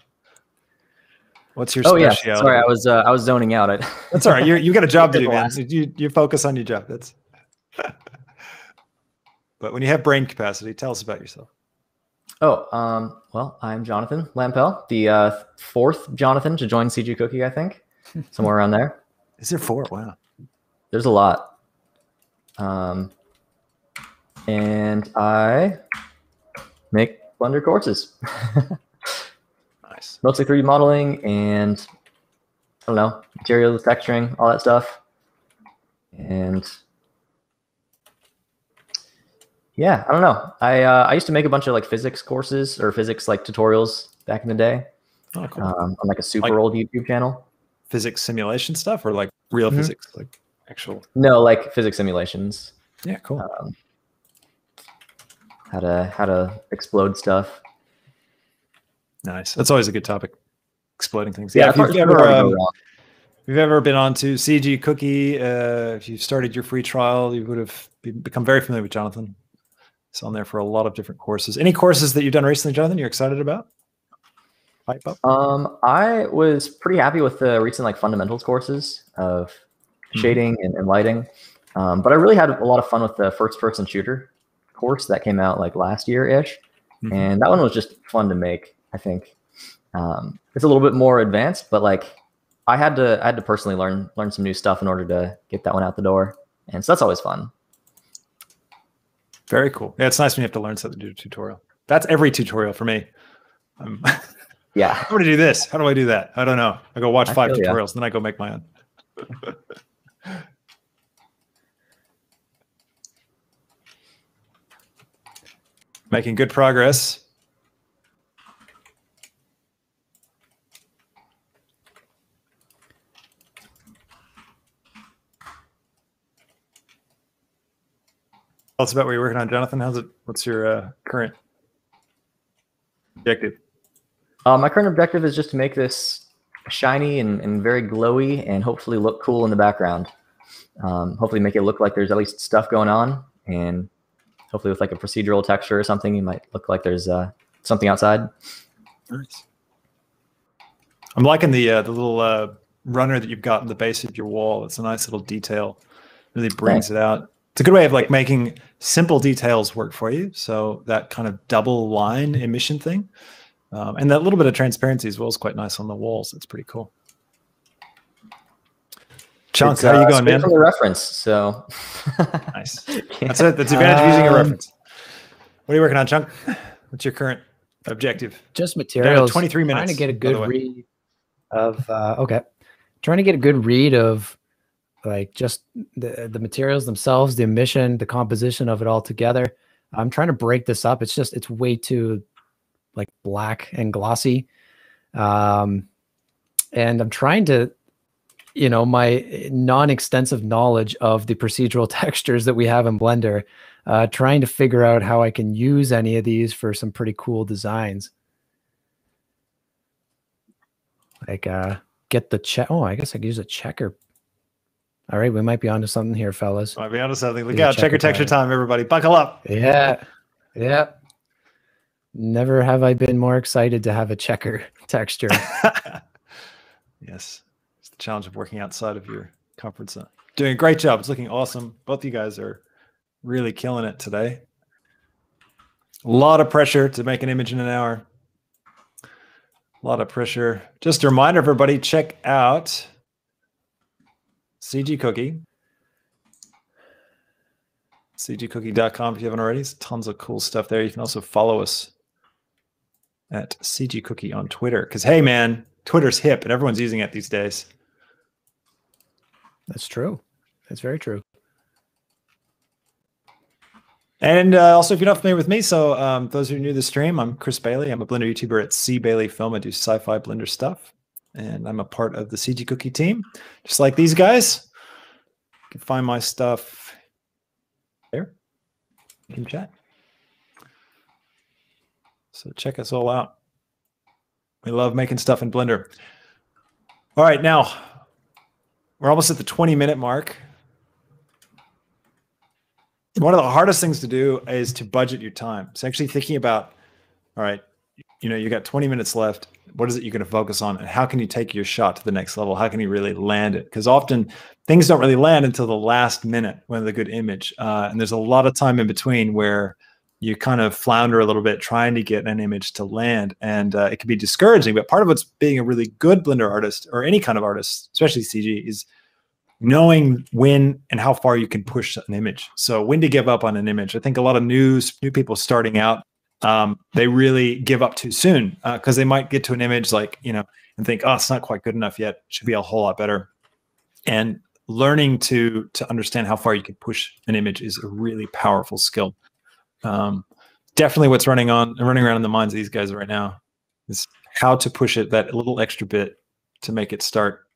What's your Oh yeah, sorry, I was uh, I was zoning out. I, That's all right. You you got a job to do, man. you you focus on your job. That's. but when you have brain capacity, tell us about yourself. oh, um, well, I'm Jonathan Lampel, the uh, fourth Jonathan to join CG Cookie, I think, somewhere around there. Is there four? Wow. There's a lot. Um, and I make Blender courses, Nice. mostly 3D modeling and I don't know, materials, texturing, all that stuff. And yeah, I don't know. I uh, I used to make a bunch of like physics courses or physics like tutorials back in the day Oh, cool. um, on like a super Like- old YouTube channel. Physics simulation stuff or like real Mhm. physics, like actual. No, like physics simulations. Yeah, cool. um, how to how to explode stuff. nice. That's always a good topic. Exploding things. Yeah, Yeah. if you've ever, um, if you've ever been on to CG Cookie, uh, if you started your free trial, you would have become very familiar with Jonathan. It's on there for a lot of different courses. Any courses that you've done recently, Jonathan, you're excited about? Pipe up. Um, I was pretty happy with the recent like fundamentals courses of Mhm. shading and, and lighting, um, but I really had a lot of fun with the first person shooter course that came out like last year ish, Mhm. and that one was just fun to make. I think um, it's a little bit more advanced, but like I had to I had to personally learn learn some new stuff in order to get that one out the door, and so that's always fun. Very cool. Yeah, it's nice when you have to learn something to do a tutorial. That's every tutorial for me. Um, Yeah. how do I do this? How do I do that? I don't know. I go watch I five tutorials, then I go make my own. Making good progress. Tell us about what you're working on, Jonathan. How's it? What's your uh, current objective? Uh, my current objective is just to make this shiny and, and very glowy and hopefully look cool in the background. Um, hopefully make it look like there's at least stuff going on and hopefully with like a procedural texture or something, it might look like there's uh, something outside. Nice. I'm liking the uh, the little uh, runner that you've got in the base of your wall. It's a nice little detail. Really brings Thanks. it out. It's a good way of like making simple details work for you. So that kind of double line emission thing, um, and that little bit of transparency as well is quite nice on the walls. It's pretty cool. Chunk, It's, how are you uh, going, straight man? From the reference, so Nice. That's it. That's the advantage of using a Um, reference. What are you working on, Chunk? What's your current objective? just to materials. 23 minutes. Trying to get a good read of. Uh, okay, trying to get a good read of like just the the materials themselves, the emission, the composition of it all together. I'm trying to break this up. It's just it's way too like black and glossy, um, and I'm trying to, you know, my non-extensive knowledge of the procedural textures that we have in Blender, uh, trying to figure out how I can use any of these for some pretty cool designs. Like uh get the check. Oh, I guess I could use a checker. All right, we might be onto something here, fellas. Might be onto something. Look out, checker checker texture time. time, everybody. Buckle up. Yeah. Yeah. Never have I been more excited to have a checker texture. yes, it's the challenge of working outside of your comfort zone. Doing a great job. It's looking awesome. Both of you guys are really killing it today. A lot of pressure to make an image in an hour. A lot of pressure. Just a reminder, everybody, check out CG Cookie. CGCookie.com if you haven't already. There's tons of cool stuff there. You can also follow us at CG Cookie on Twitter. Because hey man, Twitter's hip and everyone's using it these days. That's true. That's very true. And uh, also, if you're not familiar with me, so um, those who are new to the stream, I'm Chris Bailey. I'm a Blender YouTuber at C Bailey Film. I do sci-fi Blender stuff, and I'm a part of the CG Cookie team, just like these guys. You can find my stuff there in chat. So check us all out. We love making stuff in Blender. All right, now we're almost at the 20 minute mark. One of the hardest things to do is to budget your time. So actually thinking about, all right, you know, you got 20 minutes left. What is it you're going to focus on? And how can you take your shot to the next level? How can you really land it? Because often things don't really land until the last minute when a good image. Uh, and there's a lot of time in between where you kind of flounder a little bit trying to get an image to land. And uh, it can be discouraging. But part of what's being a really good Blender artist or any kind of artist, especially CG, is knowing when and how far you can push an image. So when to give up on an image. I think a lot of news new people starting out, um, they really give up too soon because uh, they might get to an image like you know and think, oh, it's not quite good enough yet. It should be a whole lot better. And learning to to understand how far you can push an image is a really powerful skill. Um, definitely, what's running on running around in the minds of these guys right now is how to push it that little extra bit to make it start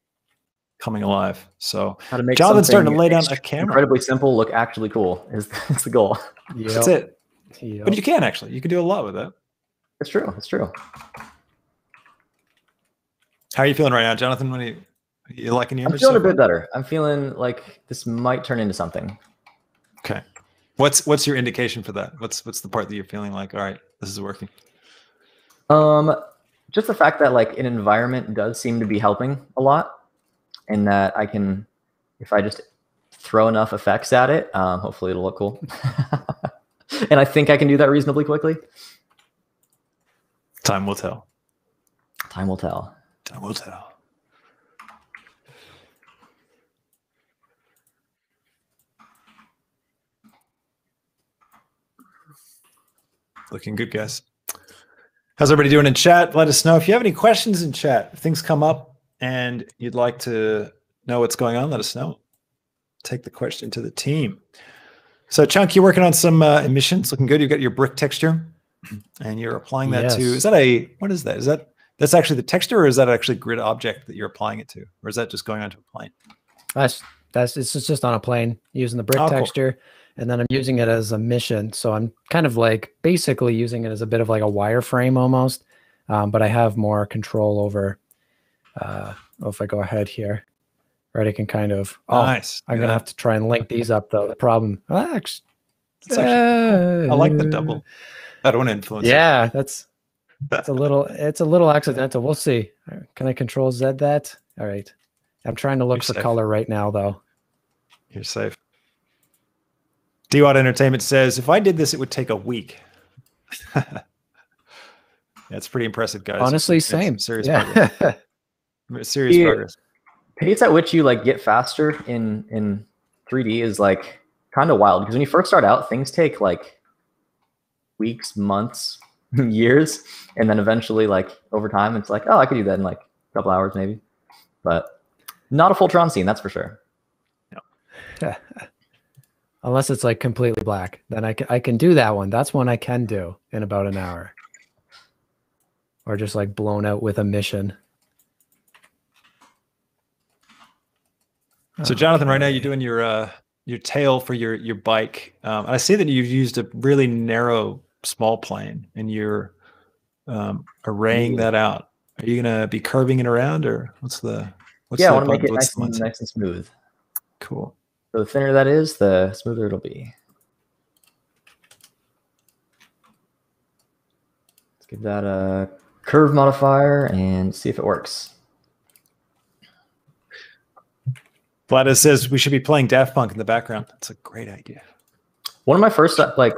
coming alive. So how to make Jonathan's starting to lay down a camera. Incredibly simple, look actually cool is, is the goal. Yep. That's it. Yep. But you can actually, you can do a lot with it. It's true. It's true. How are you feeling right now, Jonathan? When you you liking your? I'm feeling so a bit better. I'm feeling like this might turn into something. Okay. What's what's your indication for that? What's what's the part that you're feeling like, all right, this is working? Um, just the fact that like an environment does seem to be helping a lot and that I can, if I just throw enough effects at it, um, hopefully it'll look cool. and I think I can do that reasonably quickly. Time will tell. Time will tell. Time will tell. Looking good, guys. How's everybody doing in chat? Let us know if you have any questions in chat. If things come up, and you'd like to know what's going on, let us know. Take the question to the team. So, Chunk, you're working on some uh, emissions, looking good. You've got your brick texture, and you're applying that yes. to. Is that a what is that? Is that that's actually the texture, or is that actually grid object that you're applying it to, or is that just going onto a plane? That's that's it's just on a plane using the brick oh, texture, cool. And then I'm using it as a mission. So I'm kind of like basically using it as a bit of like a wireframe almost, um, but I have more control over uh, oh, if I go ahead here, right, I can kind of. Oh, nice. I'm yeah. gonna have to try and link these up though. The problem, well, actually, actually. I like the double. I don't want to influence. Yeah, it. that's that's a little. It's a little accidental. We'll see. Can I control Z that? All right. I'm trying to look You're for safe. color right now though. You're safe. DWAT Entertainment says, if I did this, it would take a week. That's pretty impressive, guys. Honestly, same. Serious yeah. serious the progress. Pace at which you like get faster in in 3D is like kind of wild because when you first start out, things take like weeks, months, years, and then eventually, like over time, it's like, oh, I could do that in like a couple hours, maybe. But not a full Tron scene, that's for sure. Yeah. Unless it's like completely black, then I can I can do that one. That's one I can do in about an hour. Or just like blown out with a mission. So Jonathan, right now you're doing your uh, your tail for your your bike. Um, I see that you've used a really narrow small plane and you're um, arraying that out. Are you gonna be curving it around, or what's the? What's yeah, the, I want to make it nice and, nice and smooth. Cool. So the thinner that is, the smoother it'll be. Let's give that a curve modifier and see if it works. Vladis says we should be playing Daft Punk in the background. That's a great idea. One of my first uh, like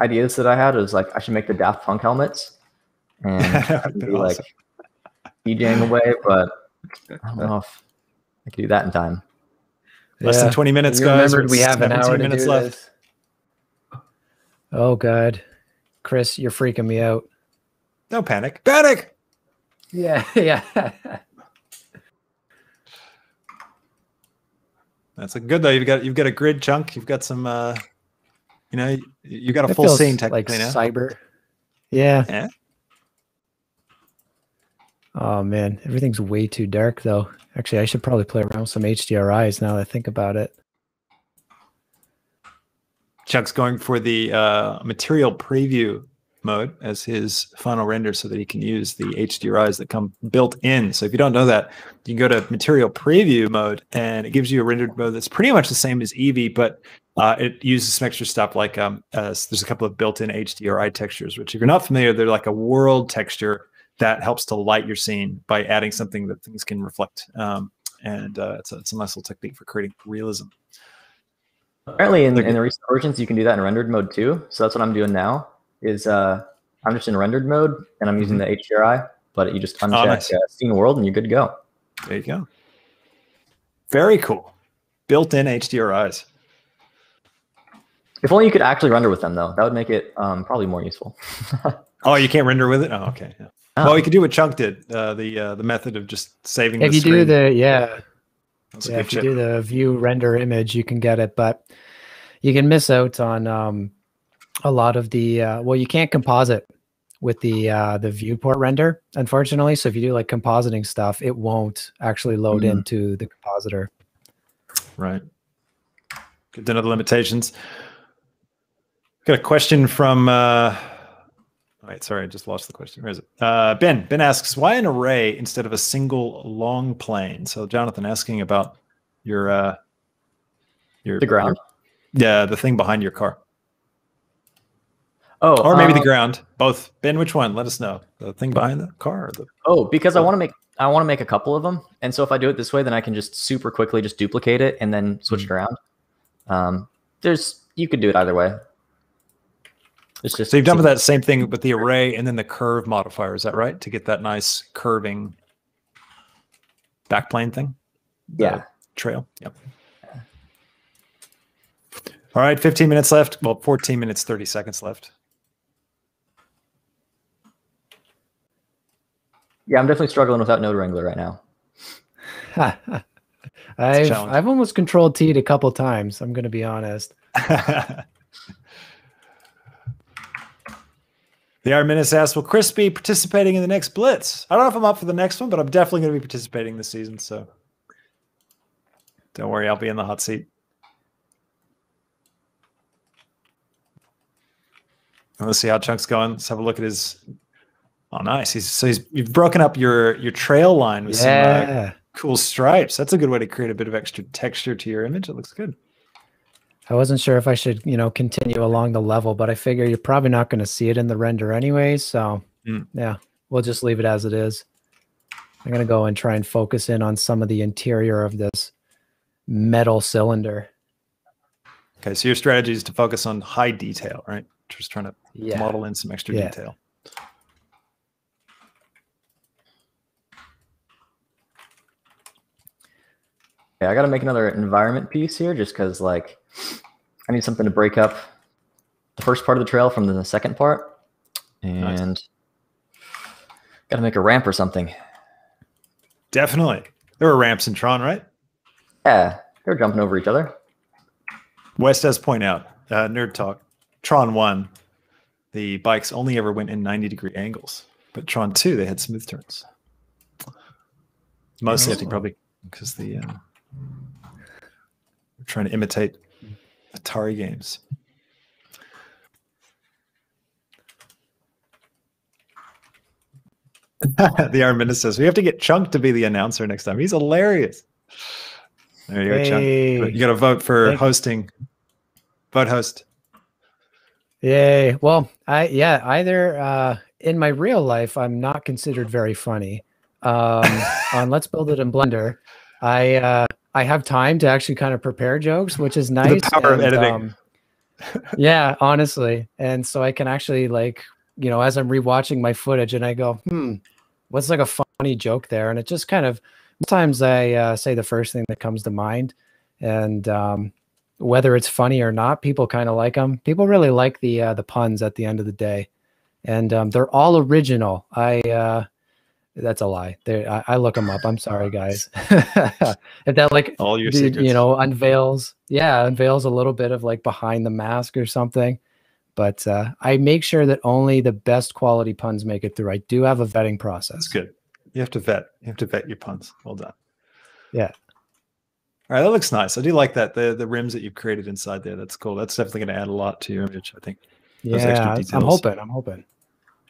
ideas that I had was like I should make the Daft Punk helmets and be like DJing away, but I don't know if I could do that in time. Less than 20 minutes, You guys. remembered we have an 17 hour minutes left. this. Oh god, Chris, you're freaking me out. No panic. Panic. Yeah, yeah. That's a good though. You've got you've got a grid chunk. You've got some uh you know, you- you've got a full scene like technically now. cyber. Yeah. Yeah. Oh man, everything's way too dark though. Actually, I should probably play around with some HDRIs now that I think about it. Chunk's going for the uh, material preview mode as his final render so that he can use the HDRIs that come built in. So if you don't know that, you can go to material preview mode and it gives you a rendered mode that's pretty much the same as Eevee, but uh, it uses some extra stuff like um, uh, there's a couple of built-in HDRI textures, which if you're not familiar, they're like a world texture that helps to light your scene by adding something that things can reflect. Um, and uh, it's, a, it's a nice little technique for creating realism. Apparently, in, in the recent versions, you can do that in rendered mode too. So that's what I'm doing now. Is uh, I'm just in rendered mode and I'm using the HDRI, but you just uncheck nice. uh, scene world and you're good to go. There you go. Very cool. Built-in HDRIs. If only you could actually render with them, though. That would make it um, probably more useful. Oh, you can't render with it. Oh, okay. Yeah. Oh. Well, you could do what Chunk did. Uh, the uh, the method of just saving. If the you do the yeah, yeah if you do the view render image, you can get it, but you can miss out on um, a lot of the. Uh, well, you can't composite with the uh, the viewport render, unfortunately. So if you do like compositing stuff, it won't actually load Mhm. into the compositor. Right. Good to know the limitations. Got a question from. Uh, all right, sorry, I just lost the question. Where is it? Uh, ben. Ben asks, why an array instead of a single long plane? So, Jonathan asking about your uh, your The ground. your- yeah, the thing behind your car, Oh, or maybe the um, ground. Both. Ben, which one? Let us know. The thing behind the car, or the Oh, because I want to make I want to make a couple of them, and so if I do it this way, then I can just super quickly just duplicate it and then switch it Mm-hmm. around. Um, there's you could do it either way. It's just So you've done with that same thing with the array and then the curve modifier. Is that right? To get that nice curving backplane thing, Yeah, trail. Yep. All right, 15 minutes left. Well, 14 minutes, 30 seconds left. yeah. I'm definitely struggling without Node Wrangler right now. I've. I've almost controlled T'd a couple times. I'm going to be honest. the Menace asks, will Chris be participating in the next Blitz? I don't know if I'm up for the next one, but I'm definitely going to be participating this season. So don't worry, I'll be in the hot seat. Let's see how Chunk's going. Let's have a look at his. Oh, nice. He's so he's you've broken up your your trail line with some uh, cool stripes. That's a good way to create a bit of extra texture to your image. It looks good. I wasn't sure if I should, you know, continue along the level, but I figure you're probably not going to see it in the render anyway. So, Mm. yeah, we'll just leave it as it is. I'm going to go and try and focus in on some of the interior of this metal cylinder. Okay, so your strategy is to focus on high detail, right? Just trying to Yeah. model in some extra Yeah. detail. Yeah, I got to make another environment piece here, just because like I need something to break up the first part of the trail from the second part, Nice. and got to make a ramp or something. Definitely. There were ramps in Tron, right? Yeah, they're jumping over each other. West does point out, uh, Nerd Talk, Tron 1, the bikes only ever went in 90 degree angles, but Tron 2, they had smooth turns. Mostly, I think, probably because the uh, we're trying to imitate Atari games. the Iron Minister says we have to get Chunk to be the announcer next time. He's hilarious. There you go, Chunk. You got to vote for Thank hosting. Vote host. Yay. Well, I, yeah, either uh, in my real life, I'm not considered very funny. Um, on Let's Build It in Blender, I, uh, I have time to actually kind of prepare jokes, which is nice. the power of editing. um, yeah, honestly. And so I can actually like, you know, as I'm rewatching my footage and I go, hmm, what's like a funny joke there? And it just kind of sometimes I uh, say the first thing that comes to mind. And um, whether it's funny or not, people kind of like them. People really like the uh, the puns at the end of the day, and um, they're all original. I uh, that's a lie. There, I, I, look them up. I'm sorry, guys. if that like all your secrets. you know unveils, yeah, unveils a little bit of like behind the mask or something. But uh, I make sure that only the best quality puns make it through. I do have a vetting process. That's good. You have to vet. You have to vet your puns. Well done. Yeah. All right, that looks nice. I do like that. The the rims that you've created inside there. That's cool. That's definitely going to add a lot to your image. I think. Yeah, I'm hoping. I'm hoping.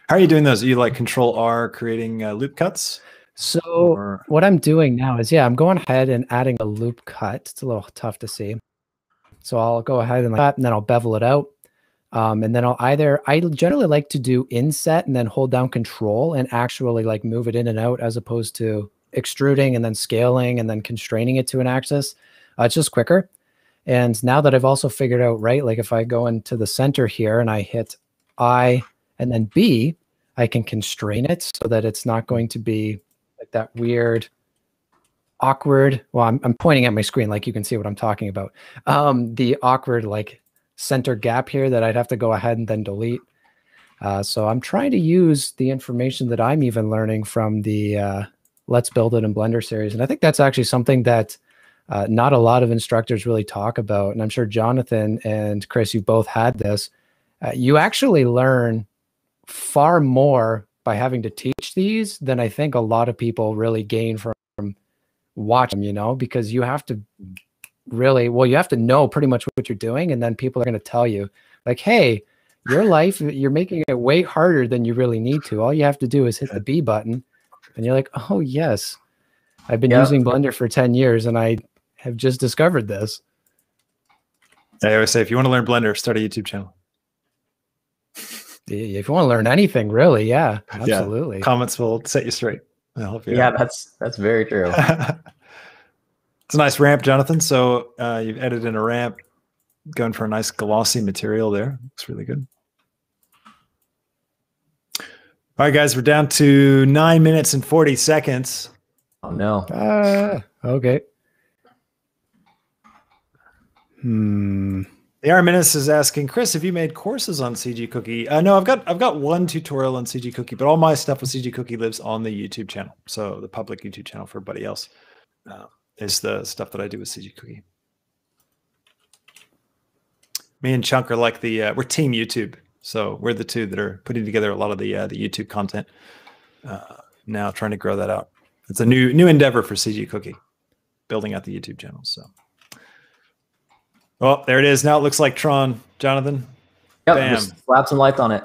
How are you doing those? Are you like Control R creating uh, loop cuts? So or... what I'm doing now is, yeah, I'm going ahead and adding a loop cut. It's a little tough to see. So I'll go ahead and like that, and then I'll bevel it out. Um, and then I'll either, I generally like to do inset and then hold down control and actually like move it in and out as opposed to extruding and then scaling and then constraining it to an axis. Uh, it's just quicker. And now that I've also figured out, right, like if I go into the center here and I hit I and then B, I can constrain it so that it's not going to be like that weird, awkward. Well, I'm, I'm pointing at my screen like you can see what I'm talking about. Um, the awkward like center gap here that I'd have to go ahead and then delete. Uh, so I'm trying to use the information that I'm even learning from the uh, Let's Build It in Blender series. And I think that's actually something that uh, not a lot of instructors really talk about. And I'm sure Jonathan and Chris, you both had this. Uh, you actually learn far more by having to teach these than I think a lot of people really gain from, from watching them, you know, because you have to really, well, you have to know pretty much what you're doing. And then people are going to tell you, like, hey, your life, you're making it way harder than you really need to. All you have to do is hit the B button and you're like, oh, yes, I've been using Blender for 10 years and I have just discovered this. I always say, if you want to learn Blender, start a YouTube channel. If you want to learn anything, really, yeah, absolutely. Yeah. Comments will set you straight. I'll help you. Yeah, out. that's that's very true. it's a nice ramp, Jonathan. So uh, you've edited in a ramp, going for a nice glossy material there. Looks really good. All right, guys, we're down to nine minutes and 40 seconds. Oh, no. Uh, okay. Hmm. The Arminus is asking, Chris, have you made courses on CG Cookie? Uh, no, I've got I've got one tutorial on CG Cookie, but all my stuff with CG Cookie lives on the YouTube channel. So the public YouTube channel for everybody else uh, is the stuff that I do with CG Cookie. Me and Chunk are like the uh, we're team YouTube. So we're the two that are putting together a lot of the uh, the YouTube content uh, now, trying to grow that out. It's a new new endeavor for CG Cookie, building out the YouTube channel. So, oh, there it is. Now it looks like Tron, Jonathan. Yep, Bam. just slap some lights on it.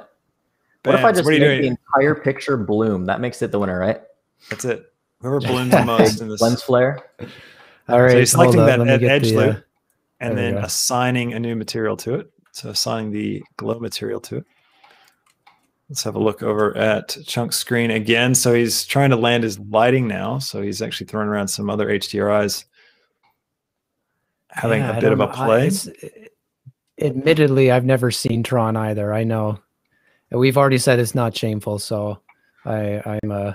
Bam. What if I just make doing? the entire picture bloom? That makes it the winner, right? That's it. Whoever blooms the most in this lens flare. All right, so you're selecting that edge the, loop and then assigning a new material to it. So assigning the glow material to it. Let's have a look over at Chunk's screen again. So he's trying to land his lighting now. So he's actually throwing around some other HDRIs, having yeah, a bit of a play. admittedly, I've never seen Tron either. I know we've already said it's not shameful, so I, I'm uh,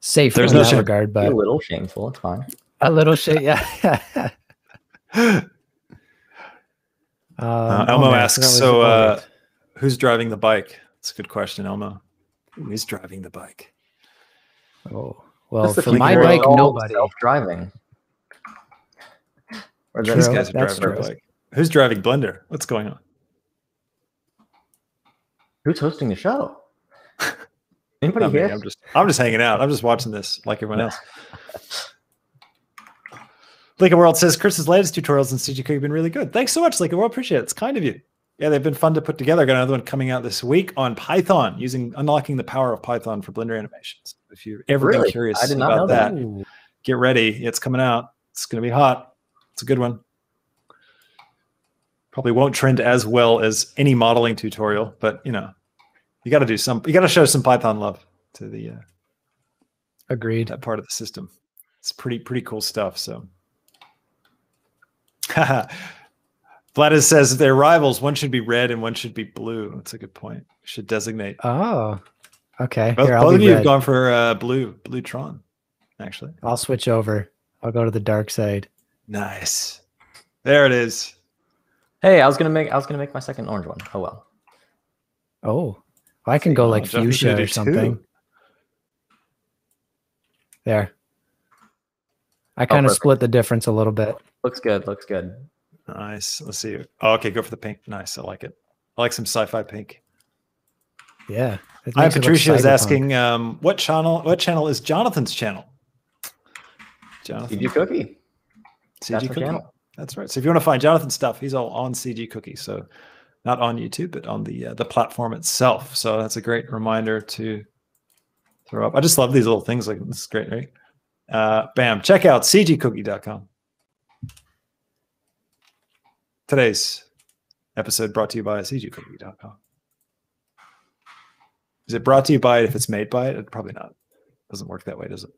safe There's in no that regard. But a little shameful. It's fine. A little shame, yeah. Uh, uh, Elmo oh, asks, so uh, who's driving the bike? It's a good question, Elmo. Who's driving the bike? Oh, well, for my bike, nobody. Self-driving. These guys are driving true. Who's driving Blender? What's going on? Who's hosting the show? Anybody here? I'm just, I'm just hanging out. I'm just watching this like everyone else. Lincoln World says Chris's latest tutorials in CG Cookie have been really good. Thanks so much, Lincoln World. Appreciate it. It's kind of you. Yeah, they've been fun to put together. Got another one coming out this week on Python, using unlocking the power of Python for Blender animations. If you've ever really? been curious about that, that, get ready. It's coming out. It's going to be hot. It's a good one. Probably won't trend as well as any modeling tutorial, but you know, you got to do some. You got to show some Python love to the. Uh, Agreed. That part of the system. It's pretty pretty cool stuff. So Vladis says if they're rivals, one should be red and one should be blue. That's a good point. Should designate. Oh, okay. Both, Here, both of you have gone for uh, blue, blue Tron, actually. I'll switch over. I'll go to the dark side. Nice. There it is. Hey, I was gonna make I was gonna make my second orange one. Oh well. Oh, I can See, go oh, like Justin's fuchsia or something. two. There. I kind of perfect. split the difference a little bit. Looks good. Looks good. Nice. Let's see. Oh, okay, go for the pink. Nice. I like it. I like some sci-fi pink. Yeah. it Hi, makes it look Patricia is asking, um, what channel? What channel is Jonathan's channel? Jonathan, CG cookie. CG That's Cookie. channel. That's right. So if you want to find Jonathan's stuff, he's all on CG Cookie. So not on YouTube, but on the uh, the platform itself. So that's a great reminder to throw up. I just love these little things. Like this is great, right? Uh, bam! Check out cgcookie.com. Today's episode brought to you by cgcookie.com. Is it brought to you by it if it's made by it? It Probably not. Doesn't work that way, does it?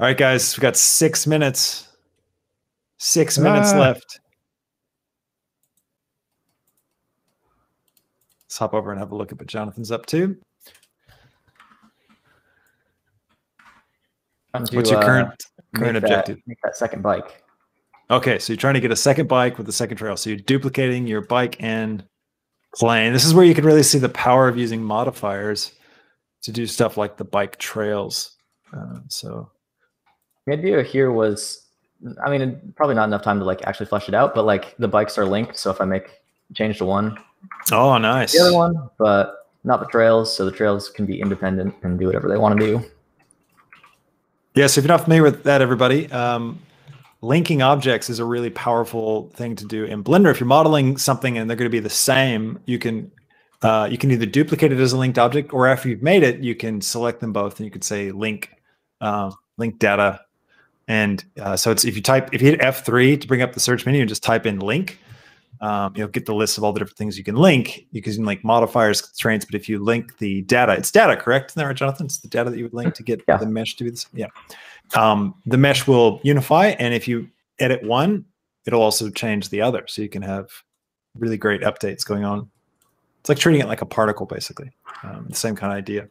All right, guys, we've got six minutes. Six minutes Ah. left. Let's hop over and have a look at what Jonathan's up to. To, What's your uh, current make current that- objective? Make that second bike. Okay, so you're trying to get a second bike with the second trail. So you're duplicating your bike and plane. This is where you can really see the power of using modifiers to do stuff like the bike trails. Uh, so The idea here was, I mean, probably not enough time to like actually flesh it out, but like the bikes are linked. So if I make change to one, oh, nice. the other one, but not the trails. So the trails can be independent and do whatever they want to do. Yeah, so if you're not familiar with that, everybody, um, linking objects is a really powerful thing to do in Blender. If you're modeling something and they're going to be the same, you can uh, you can either duplicate it as a linked object, or after you've made it, you can select them both, and you could say link uh, link data. And uh, so it's if you type if you hit F3 to bring up the search menu and just type in link, um, you'll get the list of all the different things you can link. You can link modifiers, constraints, but if you link the data, it's data, correct? Isn't that right, Jonathan? It's the data that you would link to get Yeah. the mesh to be this. Yeah. Um, the mesh will unify, and if you edit one, it'll also change the other. So you can have really great updates going on. It's like treating it like a particle, basically. Um, the same kind of idea.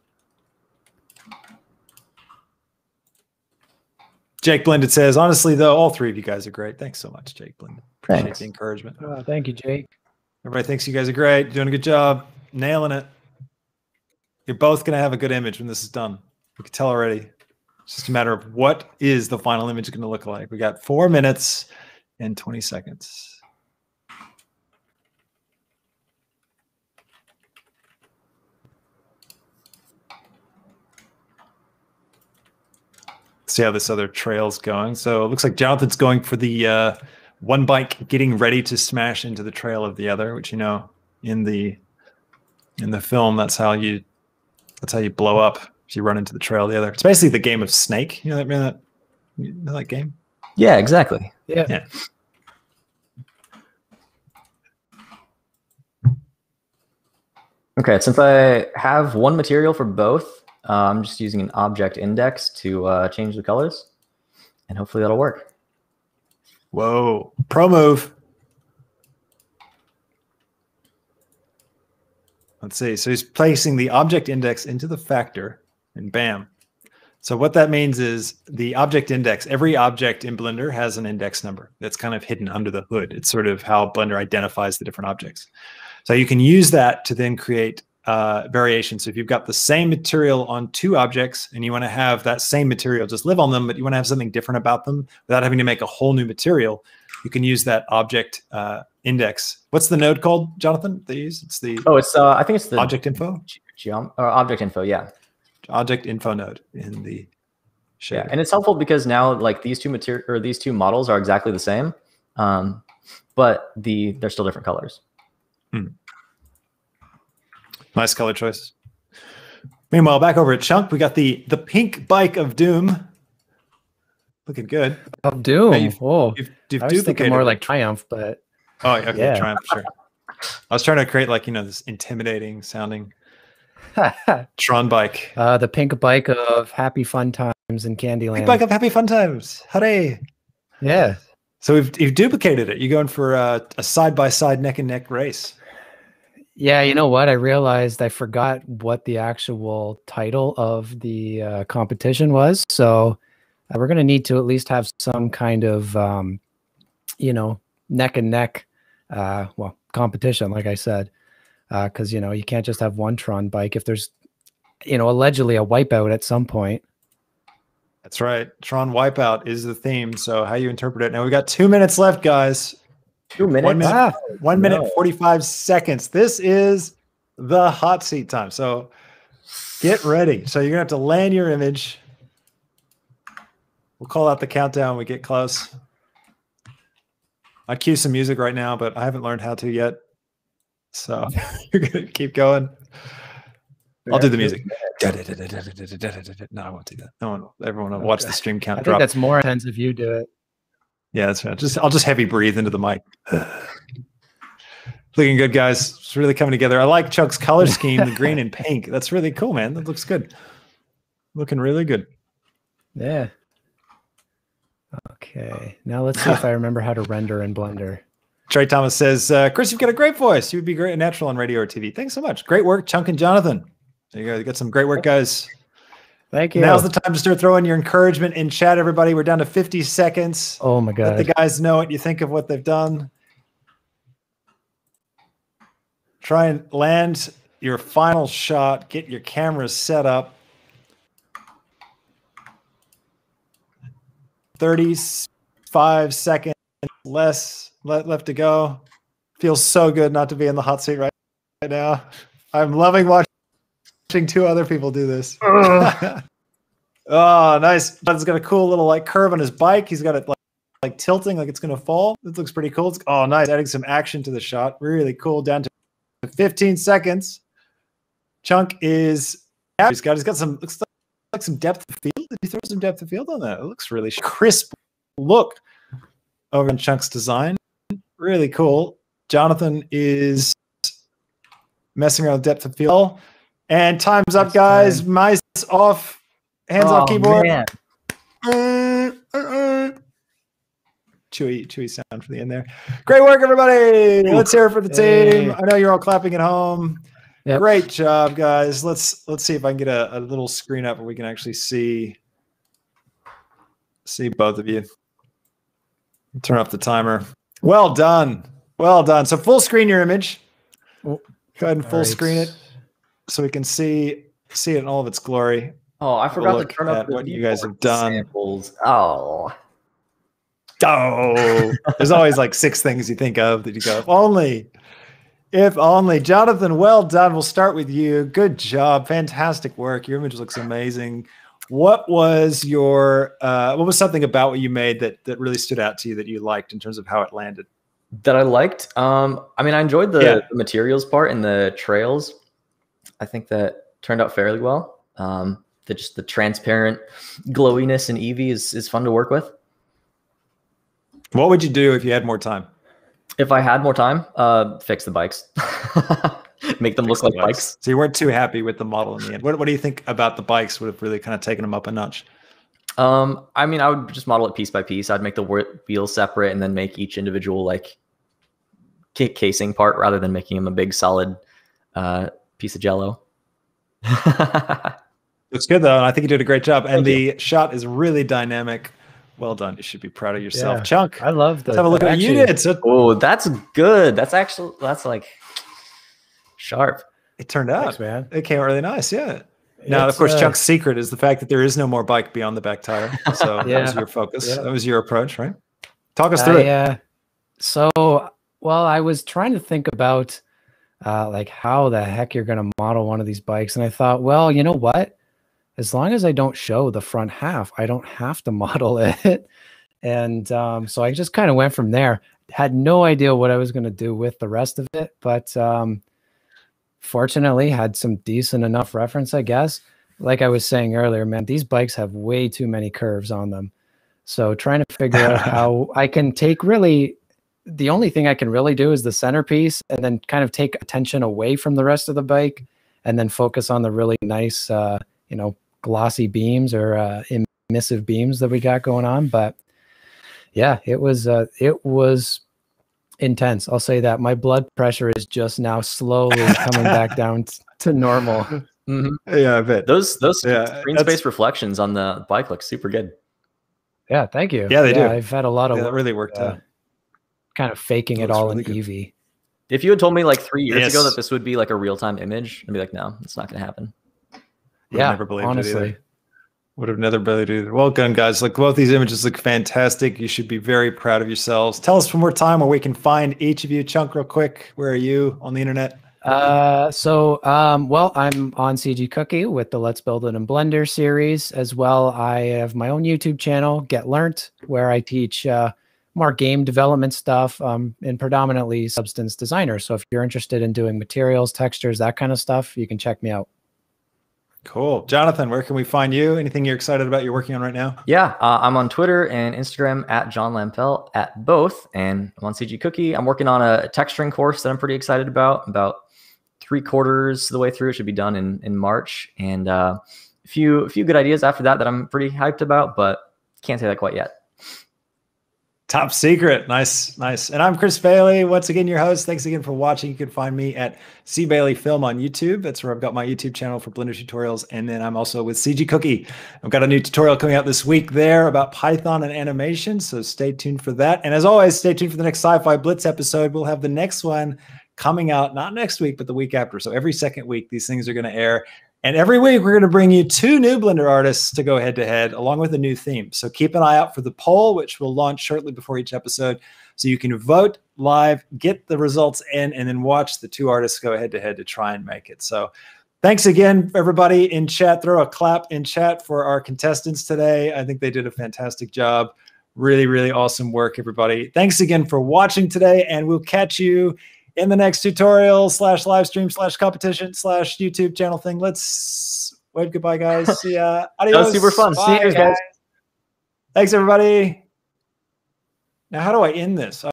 Jake Blended says, honestly, though, all three of you guys are great. Thanks so much, Jake Blended. Appreciate Thanks. the encouragement. Oh, thank you, Jake. Everybody thinks you guys are great, doing a good job, nailing it. You're both going to have a good image when this is done. We can tell already. It's just a matter of what is the final image going to look like. We got four minutes and 20 seconds. See how this other trail's going. So it looks like Jonathan's going for the uh, one bike getting ready to smash into the trail of the other, which you know in the in the film that's how you that's how you blow up if you run into the trail of the other. It's basically the game of Snake. You know that you know that, you know that game? Yeah, exactly. Yeah. Yeah. Okay, since I have one material for both, uh, I'm just using an object index to uh, change the colors, and hopefully that'll work. Whoa. Pro move. Let's see. So he's placing the object index into the factor and bam. So what that means is the object index, every object in Blender has an index number that's kind of hidden under the hood. It's sort of how Blender identifies the different objects. So you can use that to then create uh, variations. So if you've got the same material on two objects and you want to have that same material just live on them, but you want to have something different about them without having to make a whole new material, you can use that object uh, index. What's the node called, Jonathan? They use it's the Oh, it's uh, I think it's the object info, geom or object info. Yeah, object info node in the yeah, and it's helpful because now like these two material or these two models are exactly the same, um, but the they're still different colors. Nice color choice. Meanwhile, back over at Chunk, we got the the pink bike of doom. Looking good. Of Doom. you've- Whoa. You've, you've I was thinking more like Triumph, but oh, okay, yeah. Triumph, sure. I was trying to create like you know this intimidating sounding Tron bike. uh, the pink bike of happy fun times in Candyland. Pink bike of happy fun times. Hooray! yeah. So we've you've duplicated it. You're going for a, a side by side neck and neck race. Yeah, you know what? I realized I forgot what the actual title of the uh, competition was. So uh, we're going to need to at least have some kind of, um, you know, neck and neck, uh, well, competition, like I said, because, you know, you can't just have one Tron bike if there's, you know, allegedly a wipeout at some point. That's right. Tron Wipeout is the theme. So how you interpret it. Now we got two minutes left, guys. Two minutes. One minute, Ah, one minute 45 seconds. This is the hot seat time. So get ready. So you're gonna have to land your image. We'll call out the countdown we get close. I'd cue some music right now, but I haven't learned how to yet. So you're gonna keep going. I'll do the music. No, I won't do that. No one, everyone will watch the stream count I count think drop. that's more intense if you do it. Yeah, that's right. Just I'll just heavy breathe into the mic. Looking good, guys. It's really coming together. I like Chunk's color scheme, the green and pink. That's really cool, man. That looks good. Looking really good. Yeah. Okay. Now let's see if I remember how to render in Blender. Trey Thomas says, uh, Chris, you've got a great voice. You would be great natural on radio or TV. Thanks so much. Great work, Chunk and Jonathan. There you go. You got some great work, guys. Thank you. Now's the time to start throwing your encouragement in chat, everybody. We're down to 50 seconds. oh my god. Let the guys know what you think of what they've done. Try and land your final shot. Get your cameras set up. 35 seconds less left to go. Feels so good not to be in the hot seat right, right now. I'm loving watching two other people do this. oh, nice. But he's got a cool little like curve on his bike. He's got it like like tilting like it's going to fall. This looks pretty cool. It's, oh, nice. Adding some action to the shot. Really cool. Down to 15 seconds. Chunk is. He's got. He's got some. Looks like some depth of field. Did he throw some depth of field on that? It looks really crisp. Look over in Chunk's design. Really cool. Jonathan is messing around with depth of field. And time's up, guys. time. Mice off. Hands off Oh, keyboard. man. Uh, uh, uh. Chewy, chewy sound for the end there. Great work, everybody. Let's hear it for the team. Hey. I know you're all clapping at home. Yep. Great job, guys. Let's let's see if I can get a, a little screen up where we can actually see see both of you. Turn off the timer. Well done. Well done. So full screen your image. Go ahead and full Alright. screen it so we can see see it in all of its glory. Oh, I forgot to turn up what you guys have done. Samples. Oh, Oh, there's always like six things you think of that you go, if only, if only. Jonathan, well done. We'll start with you. Good job. Fantastic work. Your image looks amazing. What was your, uh, what was something about what you made that, that really stood out to you that you liked in terms of how it landed? that I liked. Um, I mean, I enjoyed the, Yeah. the materials part and the trails. I think that turned out fairly well. Um, the just the transparent glowiness in Eevee is is fun to work with. What would you do if you had more time? If I had more time, uh, fix the bikes, make them look like bikes. So you weren't too happy with the model in the end. What, what do you think about the bikes would have really kind of taken them up a notch? Um, I mean, I would just model it piece by piece. I'd make the wheels separate and then make each individual like ca- casing part rather than making them a big solid uh, piece of jello. Looks good though, and I think you did a great job. And Thank the shot is really dynamic. Well done. You should be proud of yourself. Yeah. Chunk, I love that. let's have a look at what you did. So oh, that's good. That's actually that's like sharp. it turned out. Thanks, man. It came out really nice. Yeah. Now, of course, uh, Chunk's secret is the fact that there is no more bike beyond the back tire. So that was your focus. Yeah. That was your approach, right? Talk us through I, it. uh, so, well, I was trying to think about uh, like how the heck you're going to model one of these bikes, and I thought, well, you know what? As long as I don't show the front half, I don't have to model it. and um, so I just kind of went from there. Had no idea what I was going to do with the rest of it, but um, fortunately, had some decent enough reference, I guess. Like I was saying earlier, man, these bikes have way too many curves on them. So trying to figure out how I can take really the only thing I can really do is the centerpiece and then kind of take attention away from the rest of the bike and then focus on the really nice uh, you know, glossy beams or uh, emissive beams that we got going on. But yeah, it was uh, it was intense. I'll say that my blood pressure is just now slowly coming back down t- to normal. Mhm. Yeah, I bet. Those those Yeah, screen that's- space reflections on the bike look super good. Yeah, thank you. Yeah, they do. I've had a lot of Yeah, that really worked uh, out. Kind of faking it Looks all really in good. Eevee. If you had told me like three years ago that this would be like a real time image, I'd be like, no, it's not going to happen. Would've Yeah, never believed honestly. either. Would have never believed it either. Well done, guys. Like both these images look fantastic. You should be very proud of yourselves. Tell us one more time where we can find each of you. Chunk, real quick. Where are you on the internet? Uh, so, um, well, I'm on CG Cookie with the Let's Build It in Blender series as well. I have my own YouTube channel, Get Learnt, where I teach uh, more game development stuff um, and predominantly substance designer. So, if you're interested in doing materials, textures, that kind of stuff, you can check me out. Cool. Jonathan, where can we find you? Anything you're excited about you're working on right now? Yeah, uh, I'm on Twitter and Instagram at John Lampel at both, and I'm on CG Cookie. I'm working on a texturing course that I'm pretty excited about. About three quarters of the way through, it should be done in in March, and uh, a few a few good ideas after that that I'm pretty hyped about, but can't say that quite yet. Top secret. Nice, nice. And I'm Chris Bailey. Once again, your host. Thanks again for watching. You can find me at C Bailey Film on YouTube. That's where I've got my YouTube channel for Blender tutorials. And then I'm also with CG Cookie. I've got a new tutorial coming out this week there about Python and animation. So stay tuned for that. And as always, stay tuned for the next Sci-Fi Blitz episode. We'll have the next one coming out not next week, but the week after. So every second week, these things are going to air. And every week, we're going to bring you two new Blender artists to go head to head, along with a new theme. So keep an eye out for the poll, which will launch shortly before each episode. So you can vote live, get the results in, and then watch the two artists go head to head to try and make it. So thanks again, everybody in chat. Throw a clap in chat for our contestants today. I think they did a fantastic job. Really, really awesome work, everybody. Thanks again for watching today, and we'll catch you in the next tutorial slash live stream slash competition slash YouTube channel thing. Let's wave goodbye, guys. See ya. Adios. super fun. See you guys. Thanks, everybody. Now, how do I end this?